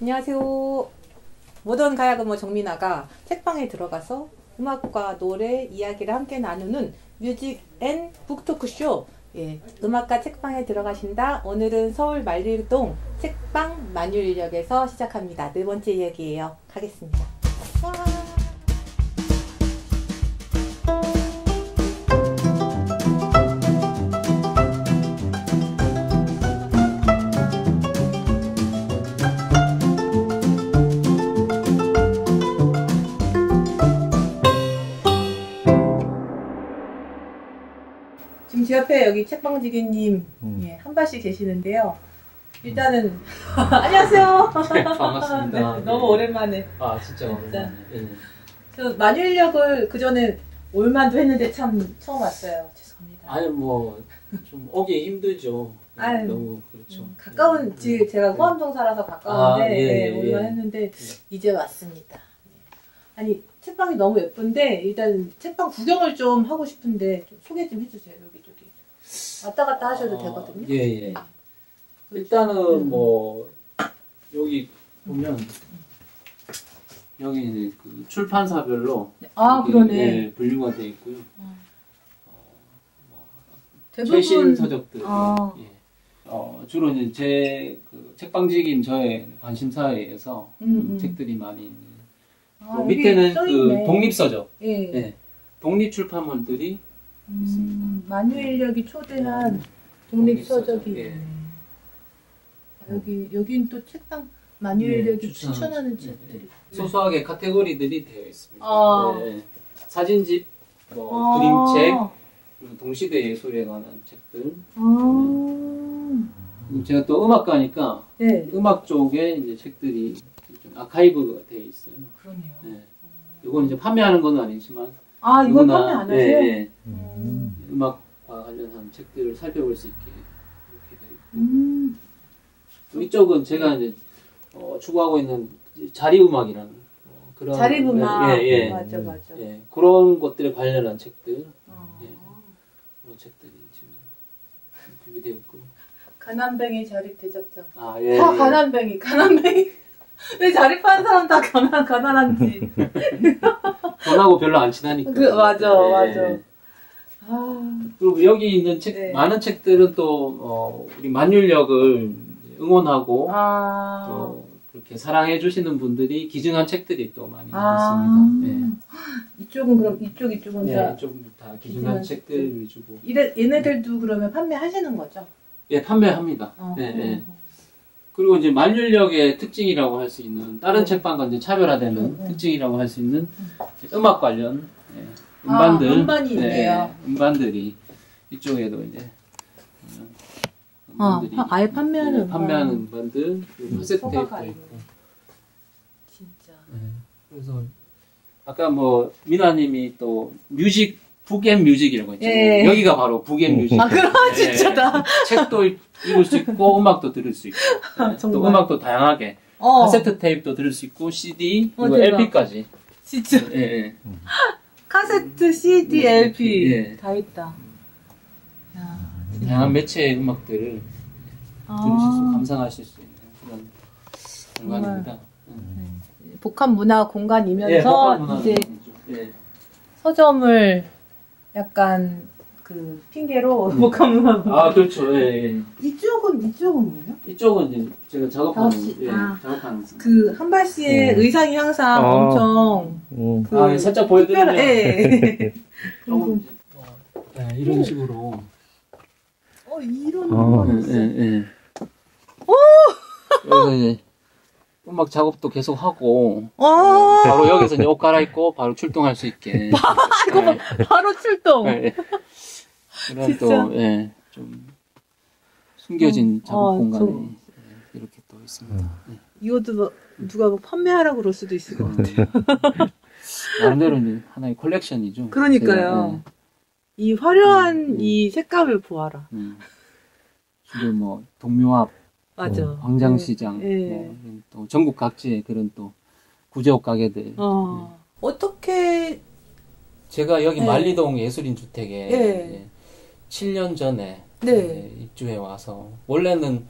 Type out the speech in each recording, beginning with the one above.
안녕하세요. 모던 가야그머 정민아가 책방에 들어가서 음악과 노래, 이야기를 함께 나누는 music and book 토크쇼. 예, 음악가 책방에 들어가신다. 오늘은 서울 만리동 책방 만유인력에서 시작합니다. 네 번째 이야기예요. 가겠습니다. 와. 제 옆에 여기 책방지기님 음. 예, 한 발씩 계시는데요. 일단은 안녕하세요. 네, 반갑습니다. 네, 너무 네. 오랜만에. 아 진짜. 오랜만에. 예. 저 만율역을 그 전에 올만도 했는데 참 처음 왔어요. 죄송합니다. 아니 뭐 좀 오기 힘들죠. 네, 아유, 너무 그렇죠. 음, 가까운 지 제가 호암동 살아서 가까운데 아, 예, 네, 예, 올만 예. 했는데 이제 왔습니다. 아니 책방이 너무 예쁜데 일단 책방 구경을 좀 하고 싶은데 좀 소개 좀 해주세요 여기 왔다 갔다 하셔도 아, 되거든요. 예 예. 네. 일단은 음. 뭐 여기 보면 여기 이제 그 출판사별로 아 그러네. 예, 분류가 되어 있고요. 대부분 최신 서적들. 아. 예. 어, 주로 이제 제 그 책방직인 저의 관심사에 의해서 음, 음, 음. 책들이 많이 아, 뭐 여기 밑에는 그. 독립서적, 예. 예, 독립 출판물들이 음, 있습니다. 만유인력이 초대한 독립 서적이 예. 여기 여긴 또 책방 만유인력이 네, 추천- 추천하는 네, 책들이. 소소하게 카테고리들이 되어 있습니다. 아. 네. 사진집, 뭐 아. 그림책, 그리고 동시대 예술에 관한 책들. 아. 그리고 제가 또 음악가니까 네. 음악 쪽에 이제 책들이 좀 아카이브가 되어 있어요. 그러네요. 네. 이건 이제 판매하는 건 아니지만 아 이건 판매 안 예, 하세요? 예, 음. 음악과 관련한 책들을 살펴볼 수 있게 이렇게 되어 있고 음. 또 이쪽은 제가 이제 어, 추구하고 있는 자리음악이라는 어, 그런 자립음악. 예, 예, 맞아 맞아. 예, 그런 것들에 관련한 책들 어. 예. 그런 책들이 지금 준비되어 있고 가난뱅이 자립 대작전. 아 예, 다 예. 가난뱅이 가난뱅이. 왜 자립하는 사람 다 가난 가난한지. 돈하고 별로 안 친하니까 그, 맞아, 예, 맞아. 예. 아. 그리고 여기 있는 책 네. 많은 책들은 또 어, 우리 만율력을 응원하고 아. 또 그렇게 사랑해 주시는 분들이 기증한 책들이 또 많이 아. 있습니다. 이쪽은 그럼 이쪽 이쪽은 예. 다 예, 좀다 기증한 기증한 책들 위주고 이래 얘네들도 그러면 판매하시는 거죠? 예 판매합니다. 어. 예, 예. 그리고 이제 만율력의 특징이라고 할 수 있는 다른 음. 책방과 이제 차별화되는 음, 음. 특징이라고 할 수 있는 음악 관련 예, 음반들, 아, 음반이 예, 있네요. 음반들이 이쪽에도 이제 아, 음반들이 파- 아예 판매하는 예, 음반. 판매하는 음반들 음, 카세트 있네. 있고 진짜. 예, 그래서 아까 뭐 민아님이 또 music book and music이라고 했죠. 예. 여기가 바로 book and music. 아 그럼 예. 진짜다. 책도 읽을 수 있고 음악도 들을 수 있고 예, 또. 음악도 다양하게 어. 카세트 테이프도 들을 수 있고 CD 어, 그리고 대박. LP까지 진짜. 예, 예. 카세트, CD, 예, LP 예. 다 있다. 야. 다양한 매체의 음악들을 들으실 수 아, 감상하실 수 있는 그런 공간입니다. 복합 문화 공간이면서 예, 복합 문화 이제 공간이죠. 예. 서점을 약간 그 핑계로 복합 문화 아 그렇죠. 예, 예. 이쪽은 이쪽은 뭐예요? 이쪽은 이제 제가 작업하는 작업실. 예, 아. 작업하는 그 한발 씨의 음. 의상이 항상 아. 엄청 음. 그 아, 예, 살짝 보여드리면 특별한- 예. 조금 이제 뭐, 예, 이런 식으로 어 이런 아. 거 예. 예, 예. 여기서 이제 음악 작업도 계속 하고 와 바로 여기서 이제 옷 갈아입고 바로 출동할 수 있게 예, 바로 출동. 예. 그런 진짜? 또 예, 좀 숨겨진 어, 작업 아, 공간이 저- 예, 이렇게 또 있습니다. 예. 이것도 뭐 누가 뭐 판매하라고 그럴 수도 있을 것 같아요. 나름대로 이제 하나의 컬렉션이죠. 그러니까요. 제가, 이 화려한 음, 음. 이 색감을 보아라. 예, 음, 주로 뭐 동묘합, 맞아. 뭐 광장시장, 예. 뭐 이런 또 전국 각지의 그런 또 구제옥 가게들. 어. 어떻게 제가 여기 네. 만리동 예술인 주택에 네. 7년 전에 네. 입주해 와서 원래는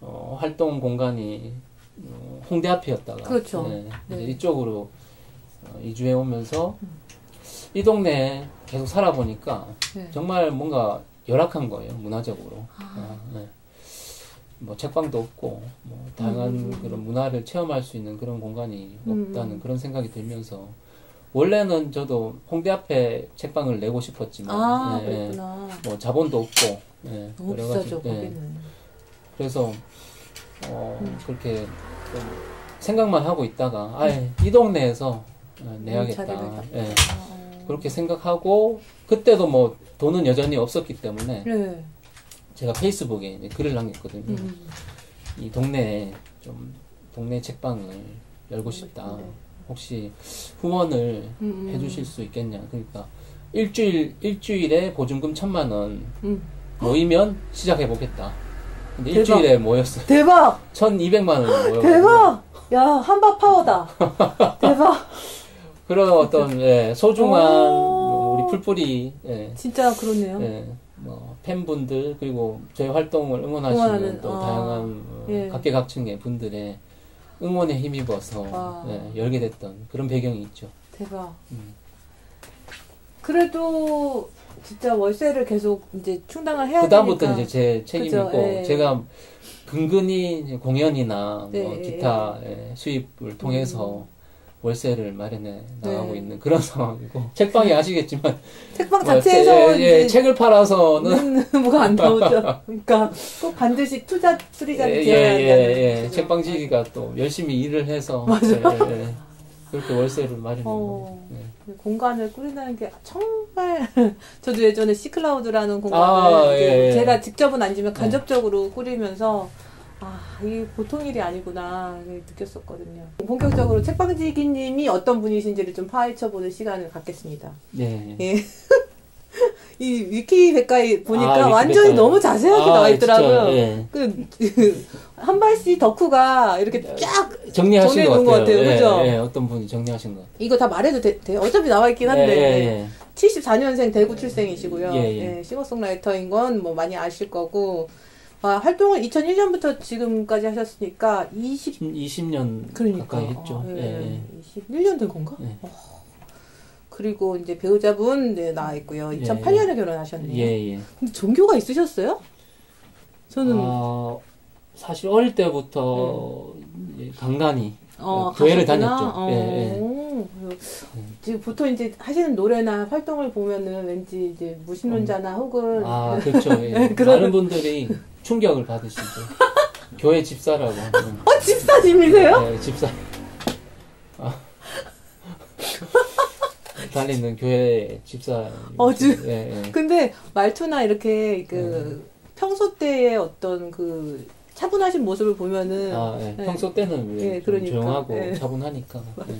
어, 활동 공간이 어, 홍대 앞이었다가 그렇죠. 네, 네. 이쪽으로 어, 이주해 오면서 이 동네에 계속 살아보니까 네. 정말 뭔가 열악한 거예요 문화적으로. 아. 어, 네. 뭐 책방도 없고 뭐 다양한 음. 그런 문화를 체험할 수 있는 그런 공간이 음. 없다는 그런 생각이 들면서 원래는 저도 홍대 앞에 책방을 내고 싶었지만 아, 예. 뭐 자본도 없고 예, 너무 그래가지고, 비싸죠, 예. 거기는. 그래서 어, 음. 그렇게 좀 생각만 하고 있다가 아예 이 동네에서 어, 내야겠다. 예. 아, 어. 그렇게 생각하고 그때도 뭐 돈은 여전히 없었기 때문에 네. 제가 페이스북에 글을 남겼거든요. 음. 이 동네에 좀 동네 책방을 열고 싶다. 네. 혹시 후원을 음, 음. 해주실 수 있겠냐. 그러니까 일주일 일주일에 보증금 천만 원 음. 모이면 시작해 보겠다. 근데 대박. 일주일에 모였어요. 대박! 1,200만 원이 모여. 대박! 야, 한바 파워다. 대박! 그런 어떤 예, 소중한 오. 우리 풀뿌리 예, 진짜 그렇네요. 예, 뭐 팬분들 그리고 저희 활동을 응원하시는 응원하는, 또 아, 다양한 어, 예. 각계각층의 분들의 응원에 힘입어서 와. 예, 열게 됐던 그런 배경이 있죠. 대박. 음. 그래도 진짜 월세를 계속 이제 충당을 해야 그 다음부터 되니까. 이제 제 책임이고 예. 제가 근근히 공연이나 네, 뭐 예, 기타 예, 수입을 통해서 월세를 마련해 나가고 네. 있는 그런 상황이고 책방이 아시겠지만 책방 뭐 자체에서 제- 예, 책을 팔아서는 는 뭐가 안 나오죠. 그러니까 꼭 반드시 투자 수리자를 예, 지어야 예, 한다는 예, 거죠. 책방 지기가 또 열심히 일을 해서 맞아요. 예, 예, 그렇게 월세를 마련해 어. 네. 공간을 꾸린다는 게 정말 저도 예전에 시클라우드라는 공간을 아, 예, 예. 제가 직접은 아니지만 네. 간접적으로 꾸리면서 아 이게 보통 일이 아니구나 느꼈었거든요. 본격적으로 책방지기님이 어떤 분이신지를 좀 파헤쳐보는 시간을 갖겠습니다. 예. 예. 이 위키 백과에 보니까 아, 완전히 백과에. 너무 자세하게 아, 나와 있더라고요. 예. 그, 그 한발씨 덕후가 이렇게 쫙 정리하신 것 같아요. 것 같아요. 예, 그죠? 예, 어떤 분이 정리하신 것 같아요. 이거 다 말해도 돼, 돼요? 어차피 나와 있긴 한데 예, 예, 74년생 대구 출생이시고요. 예, 예. 예, 싱어송라이터인 건 뭐 많이 아실 거고 아, 활동을 2001년부터 지금까지 하셨으니까 20 20년 그러니까 가까이 했죠. 아, 예, 예, 예. 21년 된 건가? 예. 어. 그리고 이제 배우자분 네, 나와 있고요. 예, 2008년에 결혼하셨네요. 예, 예. 근데 종교가 있으셨어요? 저는 아, 사실 어릴 때부터 예, 간간히 네. 어, 교회를 가셨구나. 다녔죠. 어, 예, 예. 지금 보통 이제 하시는 노래나 활동을 보면은 왠지 이제 무신론자나 혹은 아, 그렇죠. 예. 네, 그런- 많은 분들이 충격을 받으시죠. 교회 집사라고. 어 집사님이세요? 네, 집사. 아. 다니는 교회 집사. 어, 지- 예, 예. 근데 말투나 이렇게 그 네. 평소 때의 어떤 그 차분하신 모습을 보면은 아, 예. 네. 평소 때는 왜 예, 좀 그러니까. 조용하고 예. 차분하니까. 예.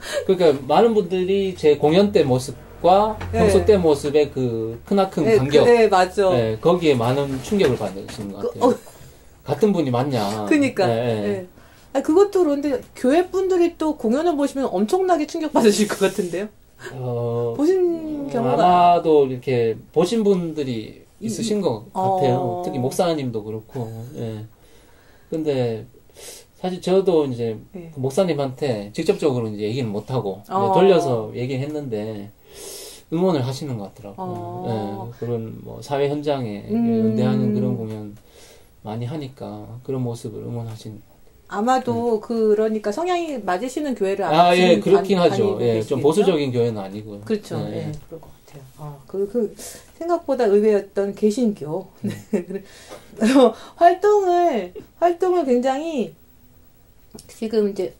그러니까 많은 분들이 제 공연 때 모습 과 예. 평소 때 모습의 그 크나큰 네, 간격, 그, 네, 맞죠. 예, 거기에 많은 충격을 받으시는 것 그, 같아요. 어, 같은 분이 맞냐? 그니까. 예. 아, 그것도 그런데 교회 분들이 또 공연을 보시면 엄청나게 충격 받으실 것 같은데요. 어, 보신 경우가 아마도 이렇게 보신 분들이 이- 있으신 것 어. 같아요. 특히 목사님도 그렇고. 예. 근데 사실 저도 이제 예. 그 목사님한테 직접적으로 이제 얘기는 못 하고 어. 돌려서 얘기를 했는데 응원을 하시는 것 같더라고요. 어. 예. 그런 뭐 사회 현장에 음. 연대하는 그런 공연 많이 하니까 그런 모습을 응원하신. 아마도 그러니까 성향이 맞으시는 교회를 아, 예, 그렇긴 다- 하죠. 예, 좀 계시겠죠? 보수적인 교회는 아니고요. 그렇죠. 예. 예, 그럴 것 같아요. 아, 그, 그, 생각보다 의외였던 개신교. 음. 네. 그래- 활동을, 활동을 굉장히 지금 이제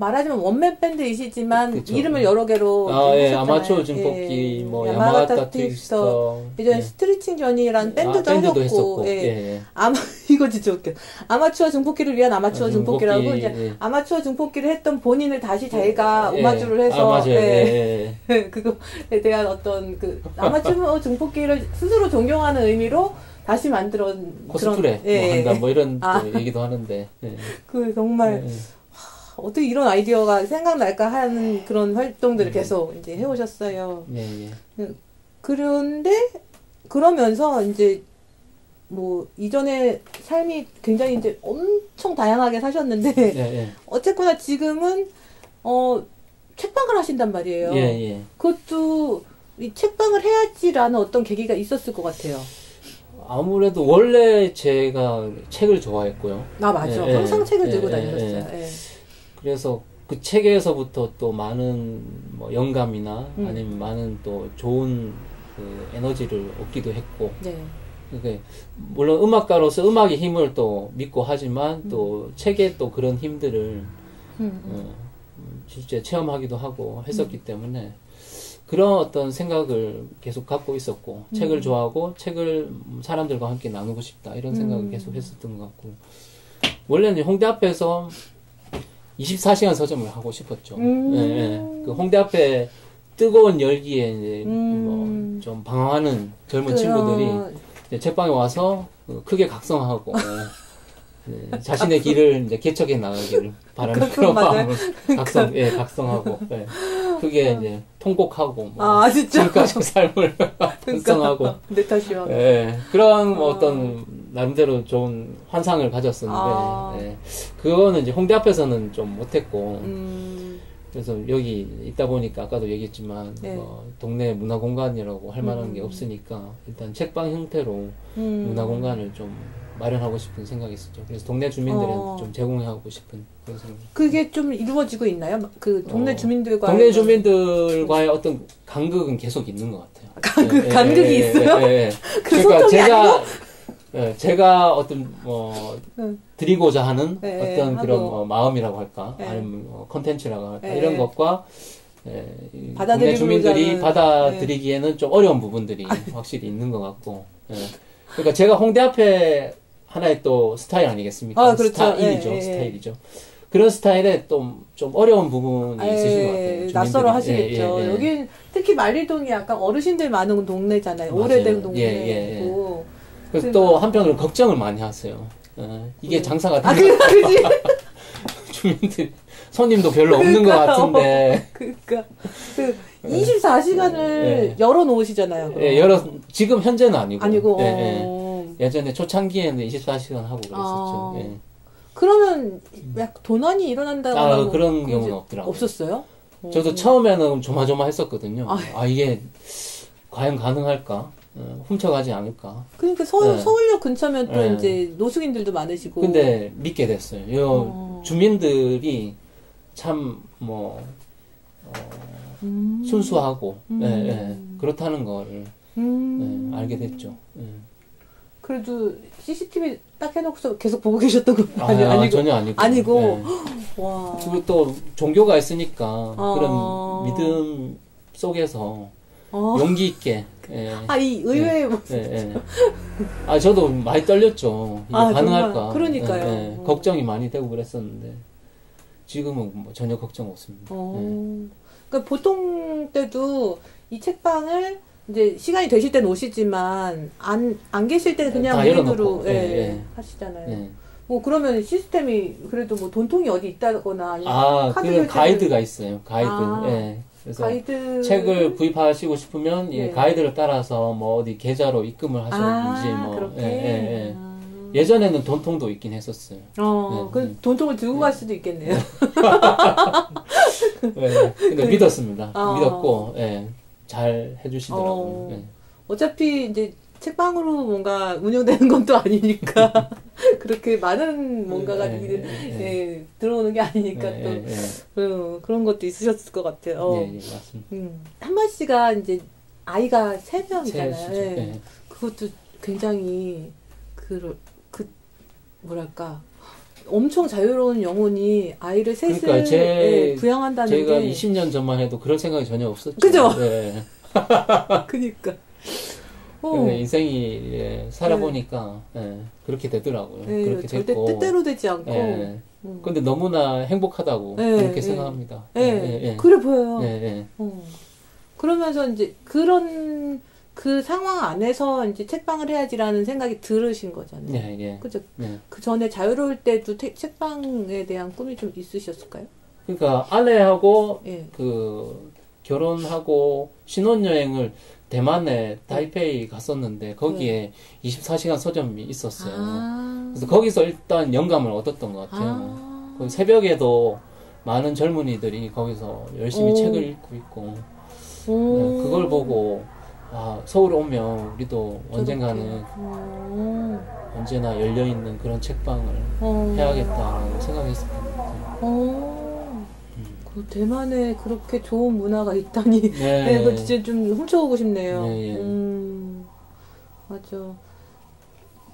말하자면 원맨 밴드이시지만 그쵸. 이름을 여러 개로 아, 예. 아마추어 증폭기, 예, 뭐, 야마가타 야마가타 트위스터. 예전에 예. 스트리칭 전이라는 밴드도, 아, 밴드도 했었고. 예. 예, 예. 아마 이거 진짜 웃겨. 아마추어 증폭기를 위한 아마추어 아, 증폭기라고 증폭기, 이제 예. 아마추어 증폭기를 했던 본인을 다시 자기가 예. 오마주를 해서 아. 예. 예, 예. 그거에 대한 어떤 그 아마추어 증폭기를 스스로 존경하는 의미로 다시 만들어 코스프레 예, 뭐 한다 뭐 이런 아. 또 얘기도 하는데. 예. 그 정말 예. 어떻게 이런 아이디어가 생각날까 하는 그런 활동들을 계속 이제 해오셨어요. 예, 예. 그런데 그러면서 이제 뭐 이전에 삶이 굉장히 이제 엄청 다양하게 사셨는데 예, 예. 어쨌거나 지금은 어 책방을 하신단 말이에요. 예, 예. 그것도 이 책방을 해야지라는 어떤 계기가 있었을 것 같아요. 아무래도 원래 제가 책을 좋아했고요. 아 맞아. 예, 항상 예, 책을 예, 들고 예, 다니셨어요. 예. 그래서 그 책에서부터 또 많은 뭐 영감이나 음. 아니면 많은 또 좋은 그 에너지를 얻기도 했고 네. 그게 물론 음악가로서 음악의 힘을 또 믿고 하지만 또 책에 또 그런 힘들을 음, 음. 어, 음, 실제 체험하기도 하고 했었기 때문에 그런 어떤 생각을 계속 갖고 있었고 음. 책을 좋아하고 책을 사람들과 함께 나누고 싶다 이런 생각을 음. 계속 했었던 것 같고 원래는 홍대 앞에서 24시간 서점을 하고 싶었죠. 음. 예, 예. 그 홍대 앞에 뜨거운 열기에 이제 음. 뭐좀 방황하는 젊은 그, 친구들이 책방에 와서 어, 크게 각성하고 예, 자신의 길을 이제 개척해 나가기를 바라는 그런. 마음을 각성, 예, 각성하고 예, 크게 이제 통곡하고 뭐 아. 지금까지 삶을 각성하고 내 탓이야. 예, 그런 뭐 아. 어떤 나름대로 좋은 환상을 가졌었는데 아. 예, 그거는 이제 홍대 앞에서는 좀 못했고 음, 그래서 여기 있다 보니까 아까도 얘기했지만 네. 뭐 동네 문화 공간이라고 할 만한 게 음. 없으니까 일단 책방 형태로 음. 문화 공간을 좀 마련하고 싶은 생각이 있었죠. 그래서 동네 주민들한테 어. 좀 제공하고 싶은 그런 생각. 그게 좀 이루어지고 있나요? 그 동네 어, 주민들과 동네 주민들과의 어떤 간극은 계속 있는 것 같아요. 간극- 예, 예, 간극이 예, 있어요? 예, 예. 그 그러니까 제가 예, 제가 어떤 뭐 응. 드리고자 하는 예, 어떤 하고. 그런 뭐 마음이라고 할까 예. 아니면 뭐 컨텐츠라고 할까 예. 이런 것과 예, 동네 주민들이. 받아들이기에는 좀 어려운 부분들이 확실히 있는 것 같고 예. 그러니까 제가 홍대 앞에 하나의 또 스타일 아니겠습니까? 아, 그렇죠. 스타일이죠, 예, 예, 예. 스타일이죠. 그런 스타일에 좀, 좀 어려운 부분이 예, 있으신 것 같아요. 낯설어. 하시겠죠. 예, 예, 예. 여긴 특히 말리동이 약간 어르신들 많은 동네잖아요. 맞아요. 오래된 동네고. 그래서 또 한편으로 걱정을 많이 하세요. 예, 이게 음. 장사가 아, 되나? 그, 그지? 주민들 손님도 별로 없는 것. 같은데 그니까. 그, 24시간을 예. 열어 놓으시잖아요. 그럼. 예, 여러 지금 현재는 아니고 아니고, 예, 예. 어. 예 전에 초창기에는 24시간 하고 그랬었죠. 아. 예. 그러면 약 도난이 일어난다거나 아뭐 그런 경우는 없더라고요. 없었어요? 저도 어. 처음에는 조마조마했었거든요. 아. 아, 이게 과연 가능할까? 어, 훔쳐가지 않을까? 그러니까 서울, 네. 서울역 근처면 또 네. 이제 노숙인들도 많으시고. 근데 믿게 됐어요. 요 어. 주민들이 참뭐 음. 순수하고 음. 예, 예, 그렇다는 거를 음. 예, 알게 됐죠. 예. 그래도 CCTV 딱 해놓고서 계속 보고 계셨던 거 아, 아니, 아니고. 전혀 아니고. 아니고. 예. 와. 그리고 또 종교가 있으니까 어. 그런 믿음 속에서 어. 용기 있게. 예. 아, 이 의외의 모습. 예, 예. 아, 저도 많이 떨렸죠. 이게 아, 가능할까. 그러니까요. 예, 예. 어. 걱정이 많이 되고 그랬었는데, 지금은 뭐 전혀 걱정 없습니다. 어. 예. 그러니까 보통 때도 이 책방을 이제 시간이 되실 때는 오시지만 안, 안 계실 때는 그냥 다 무인으로. 예, 예, 예. 하시잖아요. 예. 뭐 그러면 시스템이 그래도 뭐 돈통이 어디 있다거나 아니면 아, 카드 그 가이드가 있어요. 가이드. 아. 예. 그래서 가이드 책을 구입하시고 싶으면 이 예. 가이드를 따라서 뭐 어디 계좌로 입금을 하셨는지 아, 뭐 예, 예, 예. 아. 예전에는 돈통도 있긴 했었어요. 어, 네, 그 네. 돈통을 들고 갈 수도 있겠네요. 예, 근데 믿었습니다. 아. 믿었고, 예, 잘 해주시더라고요. 어. 예. 어차피 이제 책방으로 뭔가 운영되는 건또 아니니까 그렇게 많은 뭔가가 예, 예, 예. 예, 들어오는 게 아니니까 예, 또. 어, 그런 것도 있으셨을 것 같아요. 어. 예, 예, 맞습니다. 음. 한마 씨가 이제 아이가 세 명이잖아요. 제 예. 그것도 굉장히 그, 그 뭐랄까 엄청 자유로운 영혼이 아이를 셋을 그러니까 제- 예, 부양한다는 제가 게 20년 전만 해도 그럴 생각이 전혀 없었죠. 그죠? 예. 그니까 인생이 예, 살아보니까 예, 그렇게 되더라고요. 예, 그렇게 절대 됐고. 뜻대로 되지 않고 예. 음. 근데 너무나 행복하다고 예, 그렇게 예. 생각합니다. 예, 예, 예. 그래 보여요. 어. 그러면서 이제 그런 그 상황 안에서 이제 책방을 해야지라는 생각이 들으신 거잖아요. 예, 예. 그죠? 예. 그 전에 자유로울 때도 태- 책방에 대한 꿈이 좀 있으셨을까요? 그러니까 아내하고 예. 그 결혼하고 신혼여행을 대만에 타이페이 갔었는데 거기에 24시간 서점이 있었어요. 아. 그래서 거기서 일단 영감을 얻었던 것 같아요. 아. 거기 새벽에도 많은 젊은이들이 거기서 열심히 오. 책을 읽고 있고 오. 네, 그걸 보고 아, 서울에 오면 우리도 언젠가는 어. 언제나 열려 있는 그런 책방을 어. 해야겠다라고 생각했었거든요. 어. 그 대만에 그렇게 좋은 문화가 있다니. 네. 네, 진짜 좀 훔쳐오고 싶네요. 네, 예. 음, 맞아.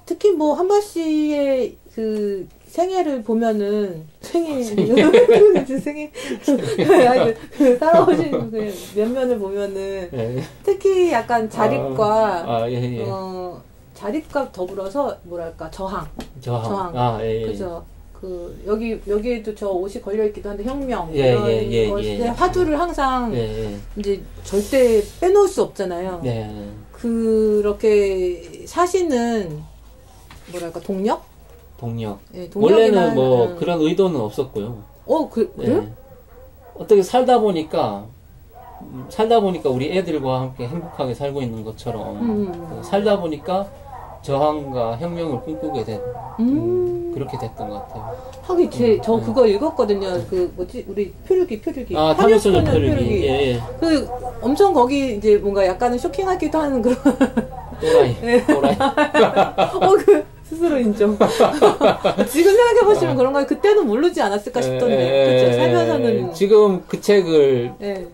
특히 뭐 한바 씨의 그 생애를 보면은 생애 생애 아니, 그, 그 살아오신 그 면면을 보면은 네. 특히 약간 자립과 아, 예, 예. 어 자립과 더불어서 뭐랄까 저항 저항. 저항. 아, 예, 예. 그죠. 그 여기 여기에도 저 옷이 걸려 있기도 한데 혁명 예, 이런 예, 예, 것에 예. 화두를 항상 예, 예. 이제 절대 빼놓을 수 없잖아요. 네. 그렇게 사시는 뭐랄까 동력? 동력. 예, 원래는 뭐 음. 그런 의도는 없었고요. 어, 그 그래요? 예. 어떻게 살다 보니까 음, 살다 보니까 우리 애들과 함께 행복하게 살고 있는 것처럼 음. 어, 살다 보니까 저항과 혁명을 꿈꾸게 된 음. 그렇게 됐던 것 같아요. 하긴 제저 음. 그거 읽었거든요. 그 뭐지? 우리 표류기 표류기. 아, 탐욕소년 표류기. 예, 예. 그 엄청 거기 이제 뭔가 약간은 쇼킹하기도 하는 그런 또라이. 예. 또라이. 어그 스스로 인정. 지금 생각해 보시면 그런 거 그때는 모르지 않았을까 싶던데. 예, 그렇죠. 살면서는 지금 그 책을 예.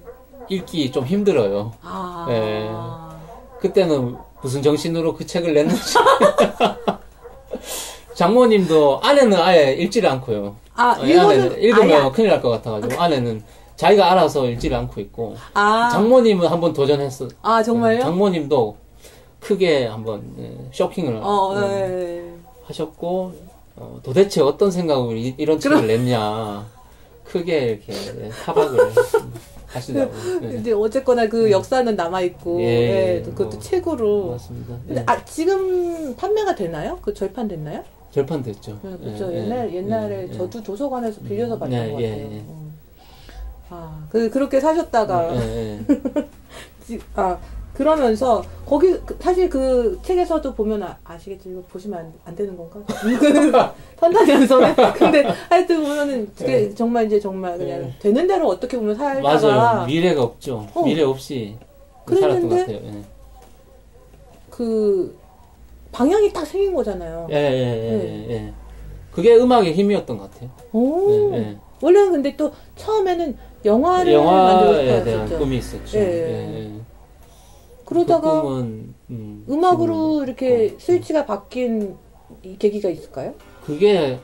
읽기 좀 힘들어요. 아. 예. 그때는 무슨 정신으로 그 책을 냈는지. 장모님도 아내는 아예 읽지를 않고요. 아, 어, 읽어서 읽으면 아예- 큰일 날 것 같아가지고 아내는 자기가 알아서 읽지를 않고 있고 아, 장모님은 한번 도전했어. 아 정말요? 장모님도 크게 한번 예, 쇼킹을 어, 음, 예. 하셨고 어, 도대체 어떤 생각으로 이, 런 책을 냈냐 크게 이렇게 예, 타박을 음, 하시더라고요. 예. 이제 어쨌거나 그 역사는 남아 있고, 예, 예, 그것도 뭐, 책으로. 맞습니다. 근데 예. 아 지금 판매가 되나요? 그 절판 됐나요? 절판됐죠. 네, 그렇죠. 예, 예, 옛날 옛날에 예, 저도 도서관에서 빌려서 봤던 네, 것 예, 같아요. 예. 음. 아, 그 그렇게 사셨다가 예, 예. 지- 아 그러면서 거기 그- 사실 그 책에서도 보면 아, 아시겠지 이거 보시면 안, 안 되는 건가? 선단연설에 근데 하여튼 보면은 그게 예. 정말 이제 정말 그냥 예. 되는 대로 어떻게 보면 살다가 맞아요. 미래가 없죠. 어. 미래 없이 살았던 것 그랬는데 같아요. 예. 그 방향이 딱 생긴 거잖아요. 예, 예, 예, 네. 예. 그게 음악의 힘이었던 것 같아요. 오. 예, 예. 원래는 근데 또 처음에는 영화를 영화에 만들고 대한 싶었죠. 꿈이 있었죠. 예. 그러다가 음, 음악으로 지금- 이렇게 어, 스위치가 바뀐 이 계기가 있을까요? 그게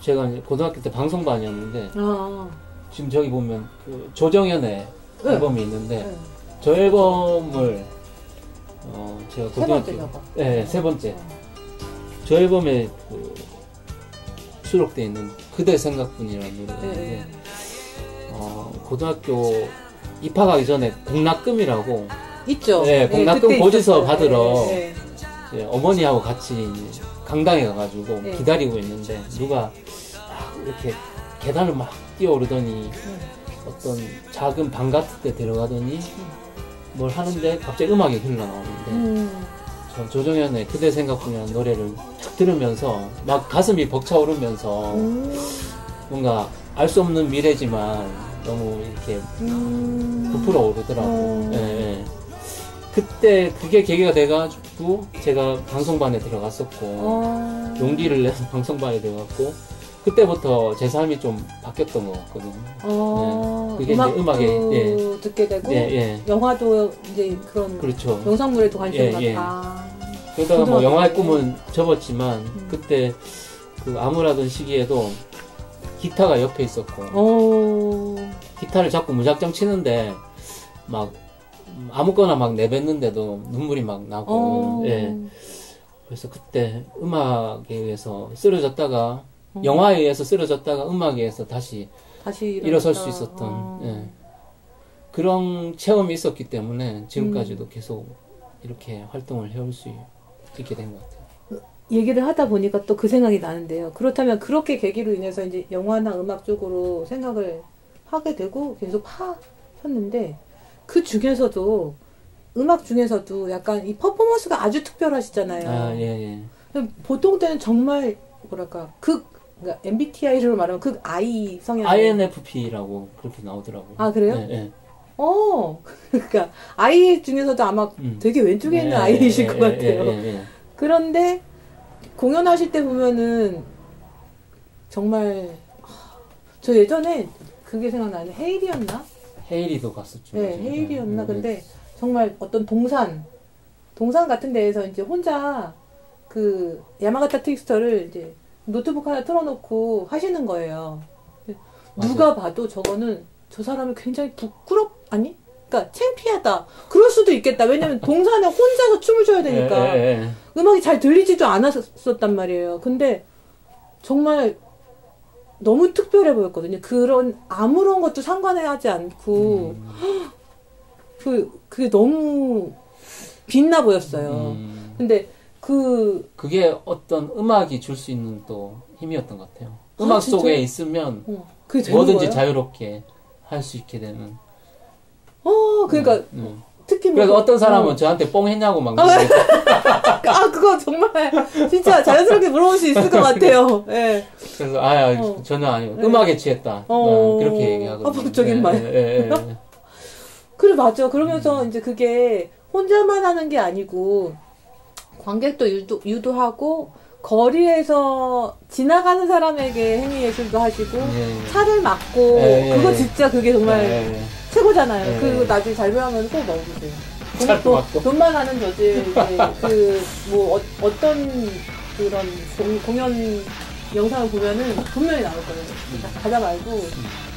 제가 고등학교 때 방송반이었는데 아, 지금 저기 보면 그 조정현의 네. 앨범이 있는데 네. 저 앨범을 어 제가 세 고등학교 번째나 봐. 네, 세 번째 저 앨범에 그 수록되어 있는 그대 생각뿐이라는 노래가 있는데 네. 어, 고등학교 입학하기 전에 공락금이라고 있죠. 네, 공락금 그때 고지서 있었어요. 받으러 네, 네. 어머니하고 같이 강당에 가가지고 네. 기다리고 있는데 누가 막 이렇게 계단을 막 뛰어오르더니 어떤 작은 방 같은 데 들어가더니 뭘 하는데 갑자기 음악이 흘러나오는데 음. 저 조정현의 그대 생각뿐이라는 노래를 쫙 들으면서 막 가슴이 벅차오르면서 음. 뭔가 알 수 없는 미래지만 너무 이렇게 음. 부풀어 오르더라고. 음. 예, 예. 그때 그게 계기가 돼가지고 제가 방송반에 들어갔었고 어. 용기를 내서 방송반에 들어갔고 그때부터 제 삶이 좀 바뀌었던 것 같거든요. 어. 네. 그게 이제 음악도 음악에, 듣게 되고 예, 예. 영화도 이제 그런 그렇죠. 영상물에도 관심이 예, 많다. 예. 아. 그러다가 뭐 영화의 때. 꿈은 접었지만 음. 그때 그 암울하던 시기에도 기타가 옆에 있었고 오. 기타를 자꾸 무작정 치는데 막 음, 아무거나 막 내뱉는데도 눈물이 막 나고 어. 예. 그래서 그때 음악에 의해서 쓰러졌다가 어. 영화에 의해서 쓰러졌다가 음악에 의해서 다시 다시 일어설. 수 있었던 어. 예. 그런 체험이 있었기 때문에 지금까지도 음. 계속 이렇게 활동을 해올 수 있게 된 것 같아요. 얘기를 하다 보니까 또 그 생각이 나는데요. 그렇다면 그렇게 계기로 인해서 이제 영화나 음악 쪽으로 생각을 하게 되고 계속 하셨는데 그 중에서도 음악 중에서도 약간 이 퍼포먼스가 아주 특별하시잖아요. 아, 예, 예. 보통 때는 정말 뭐랄까 극 그러니까 MBTI로 말하면 극 I 성향. INFP라고 그렇게 나오더라고요. 아 그래요? 예, 예. 어, 그러니까 I 중에서도 아마 음. 되게 왼쪽에 있는 예, 아이이실 예, 것 예, 같아요. 예. 그런데 공연하실 때 보면은 정말 하, 저 예전에 그게 생각나네. 헤이리였나? 헤이리도 갔었죠. 네, 그죠? 헤이리였나? 예, 예. 근데 정말 어떤 동산 동산 같은 데에서 이제 혼자 그 야마가타 트윅스터를 이제 노트북 하나 틀어놓고 하시는 거예요. 누가 봐도 저거는 저 사람이 굉장히 부끄럽 아니? 그러니까 창피하다. 그럴 수도 있겠다. 왜냐면 동산에 혼자서 춤을 춰야 되니까 예, 예, 예. 음악이 잘 들리지도 않았었단 말이에요. 근데 정말 너무 특별해 보였거든요. 그런 아무런 것도 상관하지 않고 음, 그 그게 너무 빛나 보였어요. 음. 근데 그 그게 어떤 음악이 줄 수 있는 또 힘이었던 것 같아요. 아, 음악 진짜요? 속에 있으면 어, 뭐든지 거예요? 자유롭게 할 수 있게 되는. 어, 그러니까 음. 특히 뭐 그래서 그- 어떤 사람은 어. 저한테 뽕 했냐고 막. 아. 아 그거 정말 진짜 자연스럽게 물어볼 수 있을 것 같아요. 예. 그래서 아야 어. 전혀 아니고 네. 음악에 취했다. 어. 난 그렇게 얘기하거든요. 합법적인 예, 말. 예, 예, 예. 그래 맞죠. 그러면서 음. 이제 그게 혼자만 하는 게 아니고 관객도 유도, 유도하고 거리에서 지나가는 사람에게 행위 예술도 하시고 예, 예. 차를 막고 예, 예, 그거 예. 진짜 그게 정말 예, 예. 최고잖아요. 예. 그거 나중에 잘 배우면 꼭 돈- 막고. 돈만 하는 저질 그뭐 어, 떤 그런 공, 공연 영상을 보면은 분명히 나올 거예요. 가- 가다 말고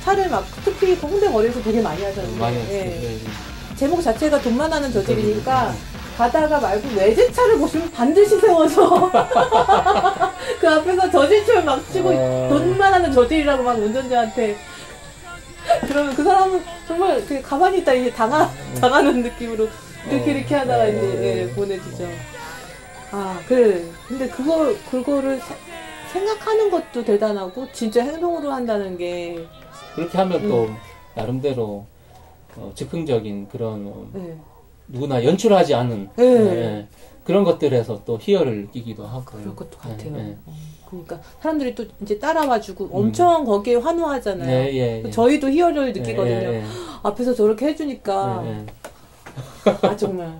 차를 막 특히 그 홍대 거리에서 되게 많이 음. 많이 예. 예, 예. 제목 자체가 돈만 하는 저질이니까 음. 가다가 말고 외제차를 보시면 반드시 세워서 그 앞에서 저질춤을 막 추고 어. 돈만 하는 저질이라고 막 운전자한테 그러면 그 사람은 정말 그 가만히 있다 이제 당하, 당하는 느낌으로 이렇게 어. 이렇게 하다가 이제 어. 예, 보내주죠. 아 그래. 근데 그거 그거를 세- 생각하는 것도 대단하고 진짜 행동으로 한다는 게 그렇게 하면 또 음. 나름대로 어, 즉흥적인 그런 어, 예. 누구나 연출하지 않은 예. 예, 그런 것들에서 또 희열을 느끼기도 하고 그럴 것도 예, 같아요. 예. 어, 그러니까 사람들이 또 이제 따라와주고 엄청 거기에 환호하잖아요. 네, 예, 예. 저희도 희열을 느끼거든요. 예, 예, 앞에서 저렇게 해주니까 예, 예. 아 정말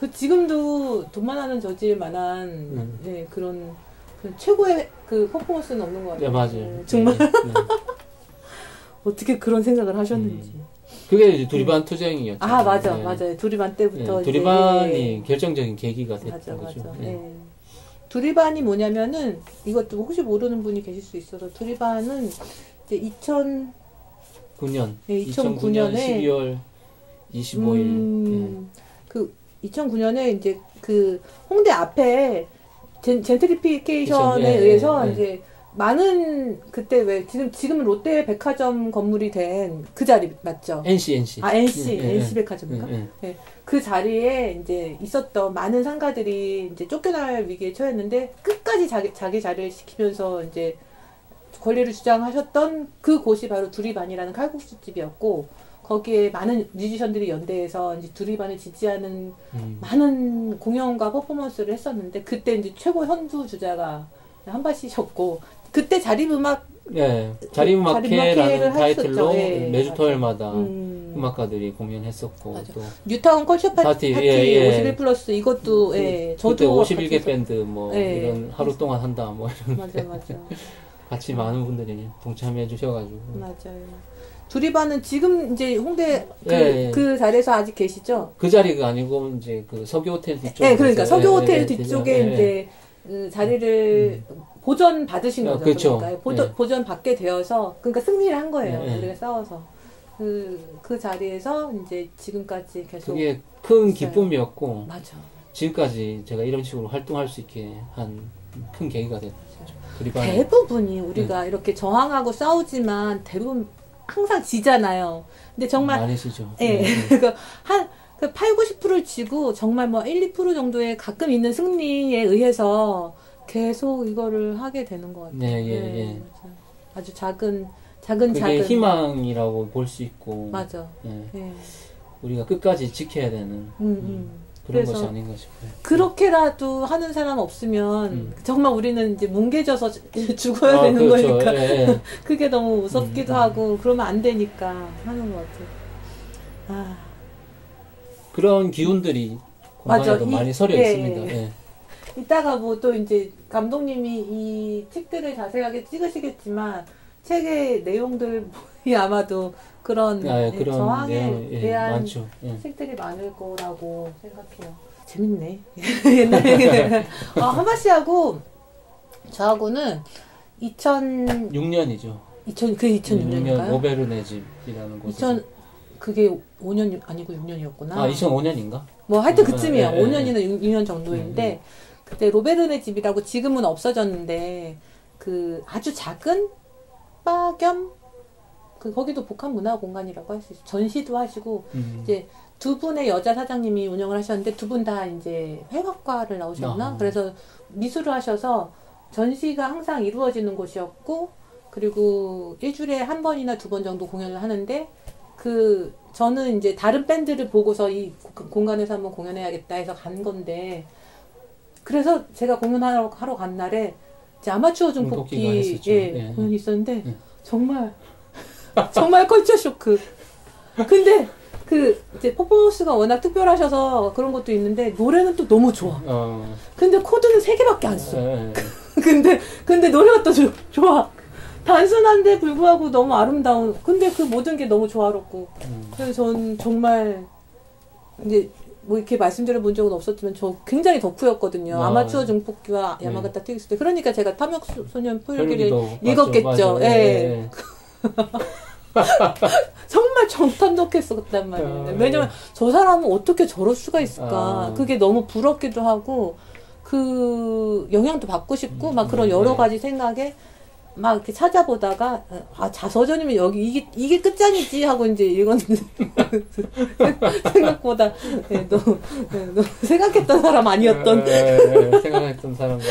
그 지금도 돈만 하는 저질 만한 음. 네, 그런, 그런 최고의 그 퍼포먼스는 없는 것 같아요. 네, 맞아요. 네, 정말 예, 예. 어떻게 그런 생각을 하셨는지. 그게 이제 두리반 투쟁이었죠. 아 맞아 예. 맞아요 두리반 때부터 예, 이제, 두리반이 예. 결정적인 계기가 맞아 됐던 맞아. 거죠. 예. 예. 두리반이 뭐냐면은 이것도 혹시 모르는 분이 계실 수 있어서 두리반은 이제 2000 9년, 네, 2009년 2009년에 12월 25일. 음, 그 2009년에 이제 그 홍대 앞에 젠, 젠트리피케이션에 그쵸, 예, 의해서 예, 예. 이제 많은 그때 왜 지금 지금은 롯데 백화점 건물이 된 그 자리 맞죠? NC, NC. 아 NC 예, 예, NC 예. 백화점인가? 예, 예. 그 자리에 이제 있었던 많은 상가들이 이제 쫓겨날 위기에 처했는데 끝까지 자기 자기 자리를 지키면서 이제 권리를 주장하셨던 그 곳이 바로 두리반이라는 칼국수집이었고 거기에 많은 뮤지션들이 연대해서 이제 두리반을 지지하는 음. 많은 공연과 퍼포먼스를 했었는데 그때 이제 최고 선두 주자가 한바씨셨고 그때 자립음악 예, 자립음악회라는 자립음악회를 타이틀로. 예, 매주. 토요일마다 음, 음악가들이 공연했었고 맞아. 또 뉴타운 culture 파티, 파티, 파티 예, 예. 51 플러스 이것도 예, 그때 저도 51개 같이 밴드 뭐 예. 이런 하루 동안 한다 뭐 이런 맞아 맞아 같이 많은 분들이 동참해 주셔가지고 맞아요. 두리반은 지금 이제 홍대 그, 예, 예. 그 자리에서 아직 계시죠? 그 자리가 아니고 이제 그 서교 호텔 뒤쪽 네, 그러니까 석유 예, 호텔 뒤쪽에 이제 그 자리를 보전 받으신 아, 거죠. 그렇죠. 그러니까 보전, 예. 보전 받게 되어서 그러니까 승리를 한 거예요. 예, 예. 우리가 싸워서 그, 그 자리에서 이제 지금까지 계속 그게 큰. 기쁨이었고 맞아. 지금까지 제가 이런 식으로 활동할 수 있게 한 큰 계기가 됐죠. 대부분이 우리가 이렇게 저항하고 싸우지만 대부분 항상 지잖아요. 근데 정말 많으시죠. 예. 예, 그 한, 그 8, 90%를 지고 정말 뭐 1, 2% 정도의 가끔 있는 승리에 의해서 계속 이거를 하게 되는 것 같아요. 네, 예, 예. 맞아요. 아주 작은, 작은, 그게 작은. 희망이라고 볼 수 있고 맞아. 예. 예. 우리가 끝까지 지켜야 되는 음, 음. 그런 그래서 것이 아닌가 싶어요. 그렇게라도 하는 사람 없으면 음. 정말 우리는 이제 뭉개져서 죽어야 아, 되는 그렇죠. 거니까 예, 예. 그게 너무 무섭기도 음, 음. 하고 그러면 안 되니까 하는 것 같아요. 아, 그런 기운들이 맞아. 공간에도 많이 서려 예, 있습니다. 예. 예. 이따가 뭐 또 이제 감독님이 이 책들을 자세하게 찍으시겠지만 책의 내용들이 아마도 그런 아, 예, 예, 그런 저항에 내용 예, 대한 많죠. 예. 책들이 많을 거라고 생각해요. 재밌네. 옛날에 아, 한마 씨하고 저하고는 2000 6년이죠. 2000그 2006년인가요? 오베르네 집이라는 곳. 2000 그게 5년 아니고 6년이었구나. 아 2005년인가? 뭐 하여튼 아, 그쯤이야. 예, 예, 5년이나 6 년 정도인데 그때 로베르네 집이라고 지금은 없어졌는데 그 아주 작은 바겸그 거기도 복합 문화 공간이라고 할 수 있어. 전시도 하시고 음. 이제 두 분의 여자 사장님이 운영을 하셨는데 두 분 다 이제 회화과를 나오셨나? 아. 그래서 미술을 하셔서 전시가 항상 이루어지는 곳이었고 그리고 일주일에 한 번이나 두 번 정도 공연을 하는데 그 저는 이제 다른 밴드를 보고서 이 고- 공간에서 한번 공연해야겠다 해서 간 건데 그래서 제가 공연하러 하러 간 날에 이제 아마추어 음, 증폭기가 증폭기 했었죠. 예, 예. 공연이 있었는데 예. 정말 정말 culture shock. 근데 그 이제 퍼포먼스가 워낙 특별하셔서 그런 것도 있는데 노래는 또 너무 좋아. 어. 근데 코드는 세 개밖에 안 써. 예, 예. 근데 근데 노래가 또 조- 좋아. 단순한데 불구하고 너무 아름다운. 근데 그 모든 게 너무 조화롭고. 음. 그래서 전 정말 이제 뭐 이렇게 말씀드려 본 적은 없었지만 저 굉장히 덕후였거든요. 아. 아마추어 중폭기와 네. 야마가타 틱스 때. 그러니까 제가 탐욕 소- 소년 포효기를 혈기도 읽었겠죠. 예. 예. 정말 정탐독했었단 말이에요. 아, 왜냐면 저 사람은 어떻게 저럴 수가 있을까. 아. 그게 너무 부럽기도 하고 그 영향도 받고 싶고 막 그런 음, 여러 네. 가지 생각에 막 이렇게 찾아보다가 아 자서전이면 여기 이게 이게 끝장이지 하고 이제 읽었는데 생각보다 네, 너무 네, 너무 생각했던 사람 아니었던 예, 예, 예. 생각했던 사람과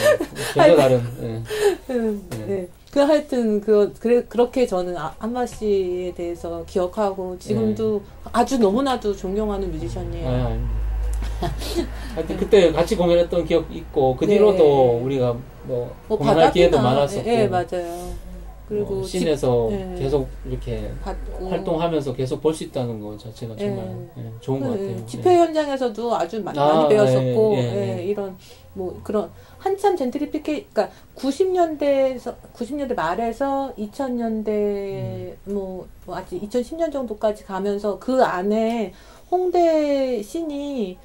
전혀 다른. 네. 네. 그 하여튼 그 그래 그렇게 저는 아, 한마 씨에 대해서 기억하고 지금도 아주 너무나도 존경하는 뮤지션이에요. 하여튼 그때 같이 공연했던 기억 있고 그 네. 뒤로도 우리가 뭐, 뭐 공연할 기회도 많았었고 예, 예, 맞아요. 그리고 뭐 집 scene에서 네. 계속 이렇게 받고 활동하면서 계속 볼 수 있다는 것 자체가 정말 예. 예, 좋은 것그 같아요. 집회 현장에서도 아주 마- 아, 많이 배웠었고 예, 예, 예, 예. 이런 뭐 그런 한참 젠트리피케 그러니까 90년대에서 90년대 말에서 2000년대 음. 뭐, 뭐 아직 2010년 정도까지 가면서 그 안에 홍대 씬이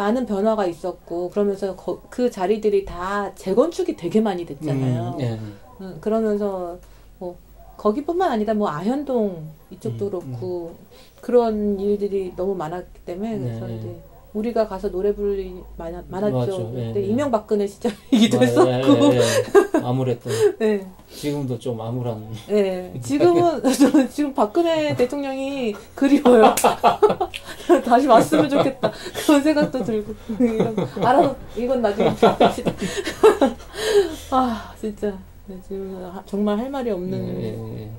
많은 변화가 있었고 그러면서 거- 그 자리들이 다 재건축이 되게 많이 됐잖아요. 음, 예. 음, 그러면서 뭐 거기뿐만 아니라 뭐 아현동 이쪽도 음, 그렇고 그런 일들이 너무 많았기 때문에 그래서 네. 이제 우리가 가서 노래 일이 많아, 많았죠. 예, 예. 이명박근혜 시절이기도 아, 했었고, 예, 예, 예. 아무래도 네, 지금도 좀 암울한 네. 지금은 저는 지금 박근혜 대통령이 그리워요. 다시 왔으면 좋겠다 그런 생각도 들고 알아서 이건 나중에 합시다. 아 진짜 네, 지금 하- 정말 할 말이 없는. 예, 예, 예.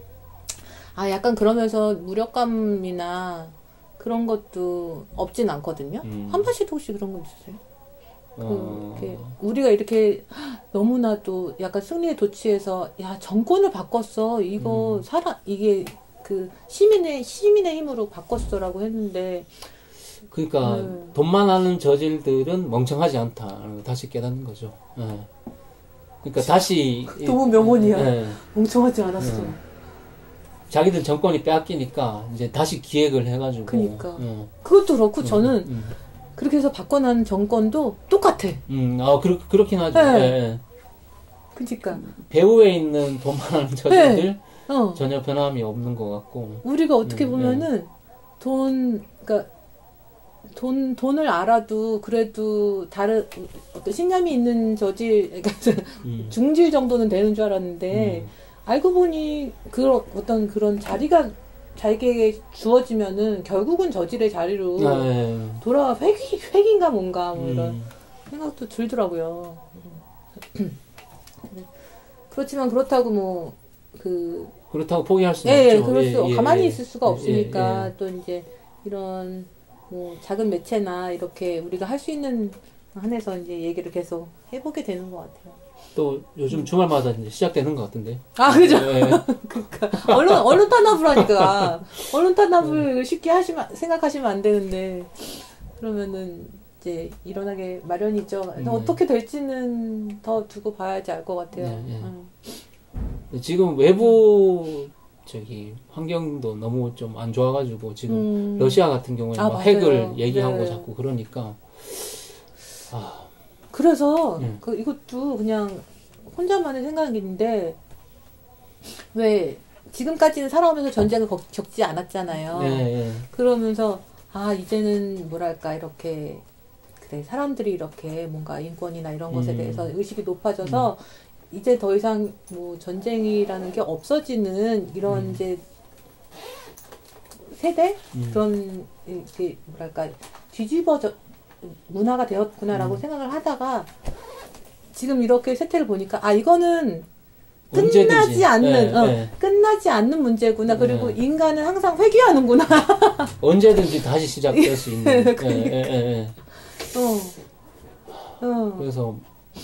아, 약간 그러면서 무력감이나 그런 것도 없진 않거든요. 음. 한파 씨도 혹시 그런 거 있으세요? 그, 어, 이렇게 우리가 이렇게 너무나도 약간 승리에 도취해서 야 정권을 바꿨어 이거 음. 살아 이게 그 시민의 시민의 힘으로 바꿨어라고 했는데 그러니까 음. 돈만 하는 저질들은 멍청하지 걸 다시 깨닫는 거죠. 예. 그러니까 다시 너무 명언이야. 예. 멍청하지 않았어. 음. 자기들 정권이 빼앗기니까 이제 다시 기획을 해가지고. 그니까. 예. 그것도 그렇고 음, 저는 음, 그렇게 해서 바꿔난 정권도 똑같아. 음, 아 그렇 그렇긴 하죠. 네. 예, 예. 그러니까 배후에 있는 돈만 하는 저질들 어. 전혀 변함이 없는 것 같고. 우리가 어떻게 음, 보면은 돈, 그러니까 돈 돈을 알아도 그래도 다른 어떤 신념이 있는 저질, 그러니까 음, 중질 정도는 되는 줄 알았는데 음. 알고 보니 그런 어떤 그런 자리가 자기에게 주어지면은 결국은 저질의 자리로 아, 예. 돌아와 획이 획인가 뭔가 뭐 이런 음, 생각도 들더라고요. 그렇지만 그렇다고 뭐 그 그렇다고 포기할 수는 예, 없죠. 그럴 수 예, 예, 가만히 예. 있을 수가 예, 없으니까 예, 또 이제 이런 뭐 작은 매체나 이렇게 우리가 할 수 있는 한에서 이제 얘기를 계속 해보게 되는 것 같아요. 또 요즘 주말마다 이제 시작되는 것 같은데. 아 그죠? 예. 그러니까 언론 언론 탄압을 하니까 언론 탄압을 쉽게 하시면 생각하시면 안 되는데 그러면은 이제 일어나게 마련이죠. 네. 어떻게 될지는 더 두고 봐야지 알 것 같아요. 네, 네. 음. 지금 외부 저기 환경도 너무 좀 안 좋아가지고 지금 음. 러시아 같은 경우에 아. 핵을 얘기하고 네. 자꾸 그러니까 아 그래서 음. 그 이것도 그냥 혼자만의 생각인데 왜 지금까지는 살아오면서 전쟁을 겪, 겪지 않았잖아요. 예, 예. 그러면서 아 이제는 뭐랄까 이렇게 그래 사람들이 이렇게 뭔가 인권이나 이런 것에 음. 대해서 의식이 높아져서 이제 더 이상 뭐 전쟁이라는 게 없어지는 이런 음. 이제 세대 음. 그런 이렇게 뭐랄까 뒤집어져 문화가 되었구나라고 음. 생각을 하다가 지금 이렇게 세태를 보니까 아 이거는 언제든지. 끝나지 않는 예, 어, 예. 끝나지 않는 문제구나 그리고 네. 인간은 항상 회귀하는구나 언제든지 다시 시작될 수 있는. 예, 그러니까. 예, 예, 예. 어. 어. 그래서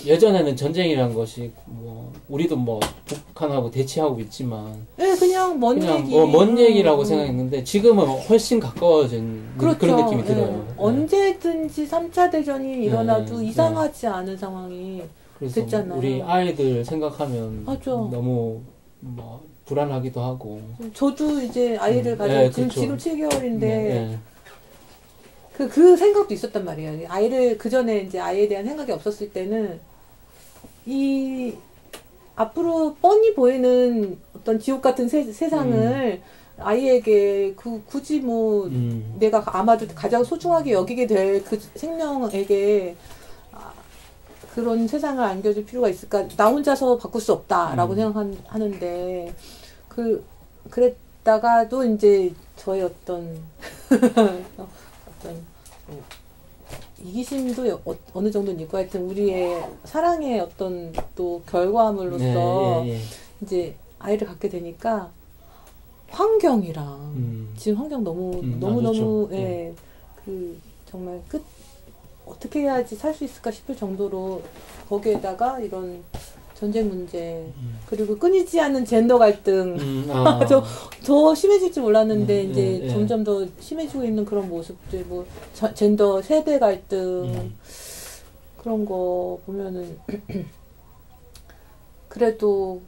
예전에는 전쟁이란 것이 뭐 우리도 뭐 북한하고 대치하고 있지만 네, 그냥 먼 그냥 얘기. 뭐먼 얘기라고 음. 생각했는데 지금은 훨씬 가까워진 그렇죠. 그런 느낌이 예. 들어요. 예. 언제든지 3차 대전이 일어나도 네, 이상하지 않은 상황이. 됐잖아요. 우리 아이들 생각하면 맞아. 너무 뭐 불안하기도 하고. 저도 이제 아이를 음, 가지고 네, 지금, 그쵸. 지금 7개월인데 네, 그, 그 생각도 있었단 말이에요. 아이를, 그 전에 이제 아이에 대한 생각이 없었을 때는, 이, 앞으로 뻔히 보이는 어떤 지옥 같은 세, 세상을 아이에게 그, 굳이 뭐, 음. 내가 아마도 가장 소중하게 여기게 될 그 생명에게 아, 그런 세상을 안겨줄 필요가 있을까? 나 혼자서 바꿀 수 없다라고 음. 생각하는데, 그, 그랬다가도 이제 저의 어떤, 어떤, 뭐 이기심도 여- 어, 어느 정도는 있고 하여튼 우리의 사랑의 어떤 또 결과물로서 네, 예, 예. 이제 아이를 갖게 되니까 환경이랑 음. 지금 환경 너무 음, 너무 아, 너무 좋죠. 예. 그 정말 끝 어떻게 해야지 살 수 있을까 싶을 정도로 거기에다가 이런 전쟁 문제 음. 그리고 끊이지 않는 젠더 갈등 음, 아. 저- 더 심해질 줄 몰랐는데 음, 이제 예, 예. 점점 더 심해지고 있는 그런 모습들 뭐 저- 젠더 세대 갈등 음. 그런 거 보면은 그래도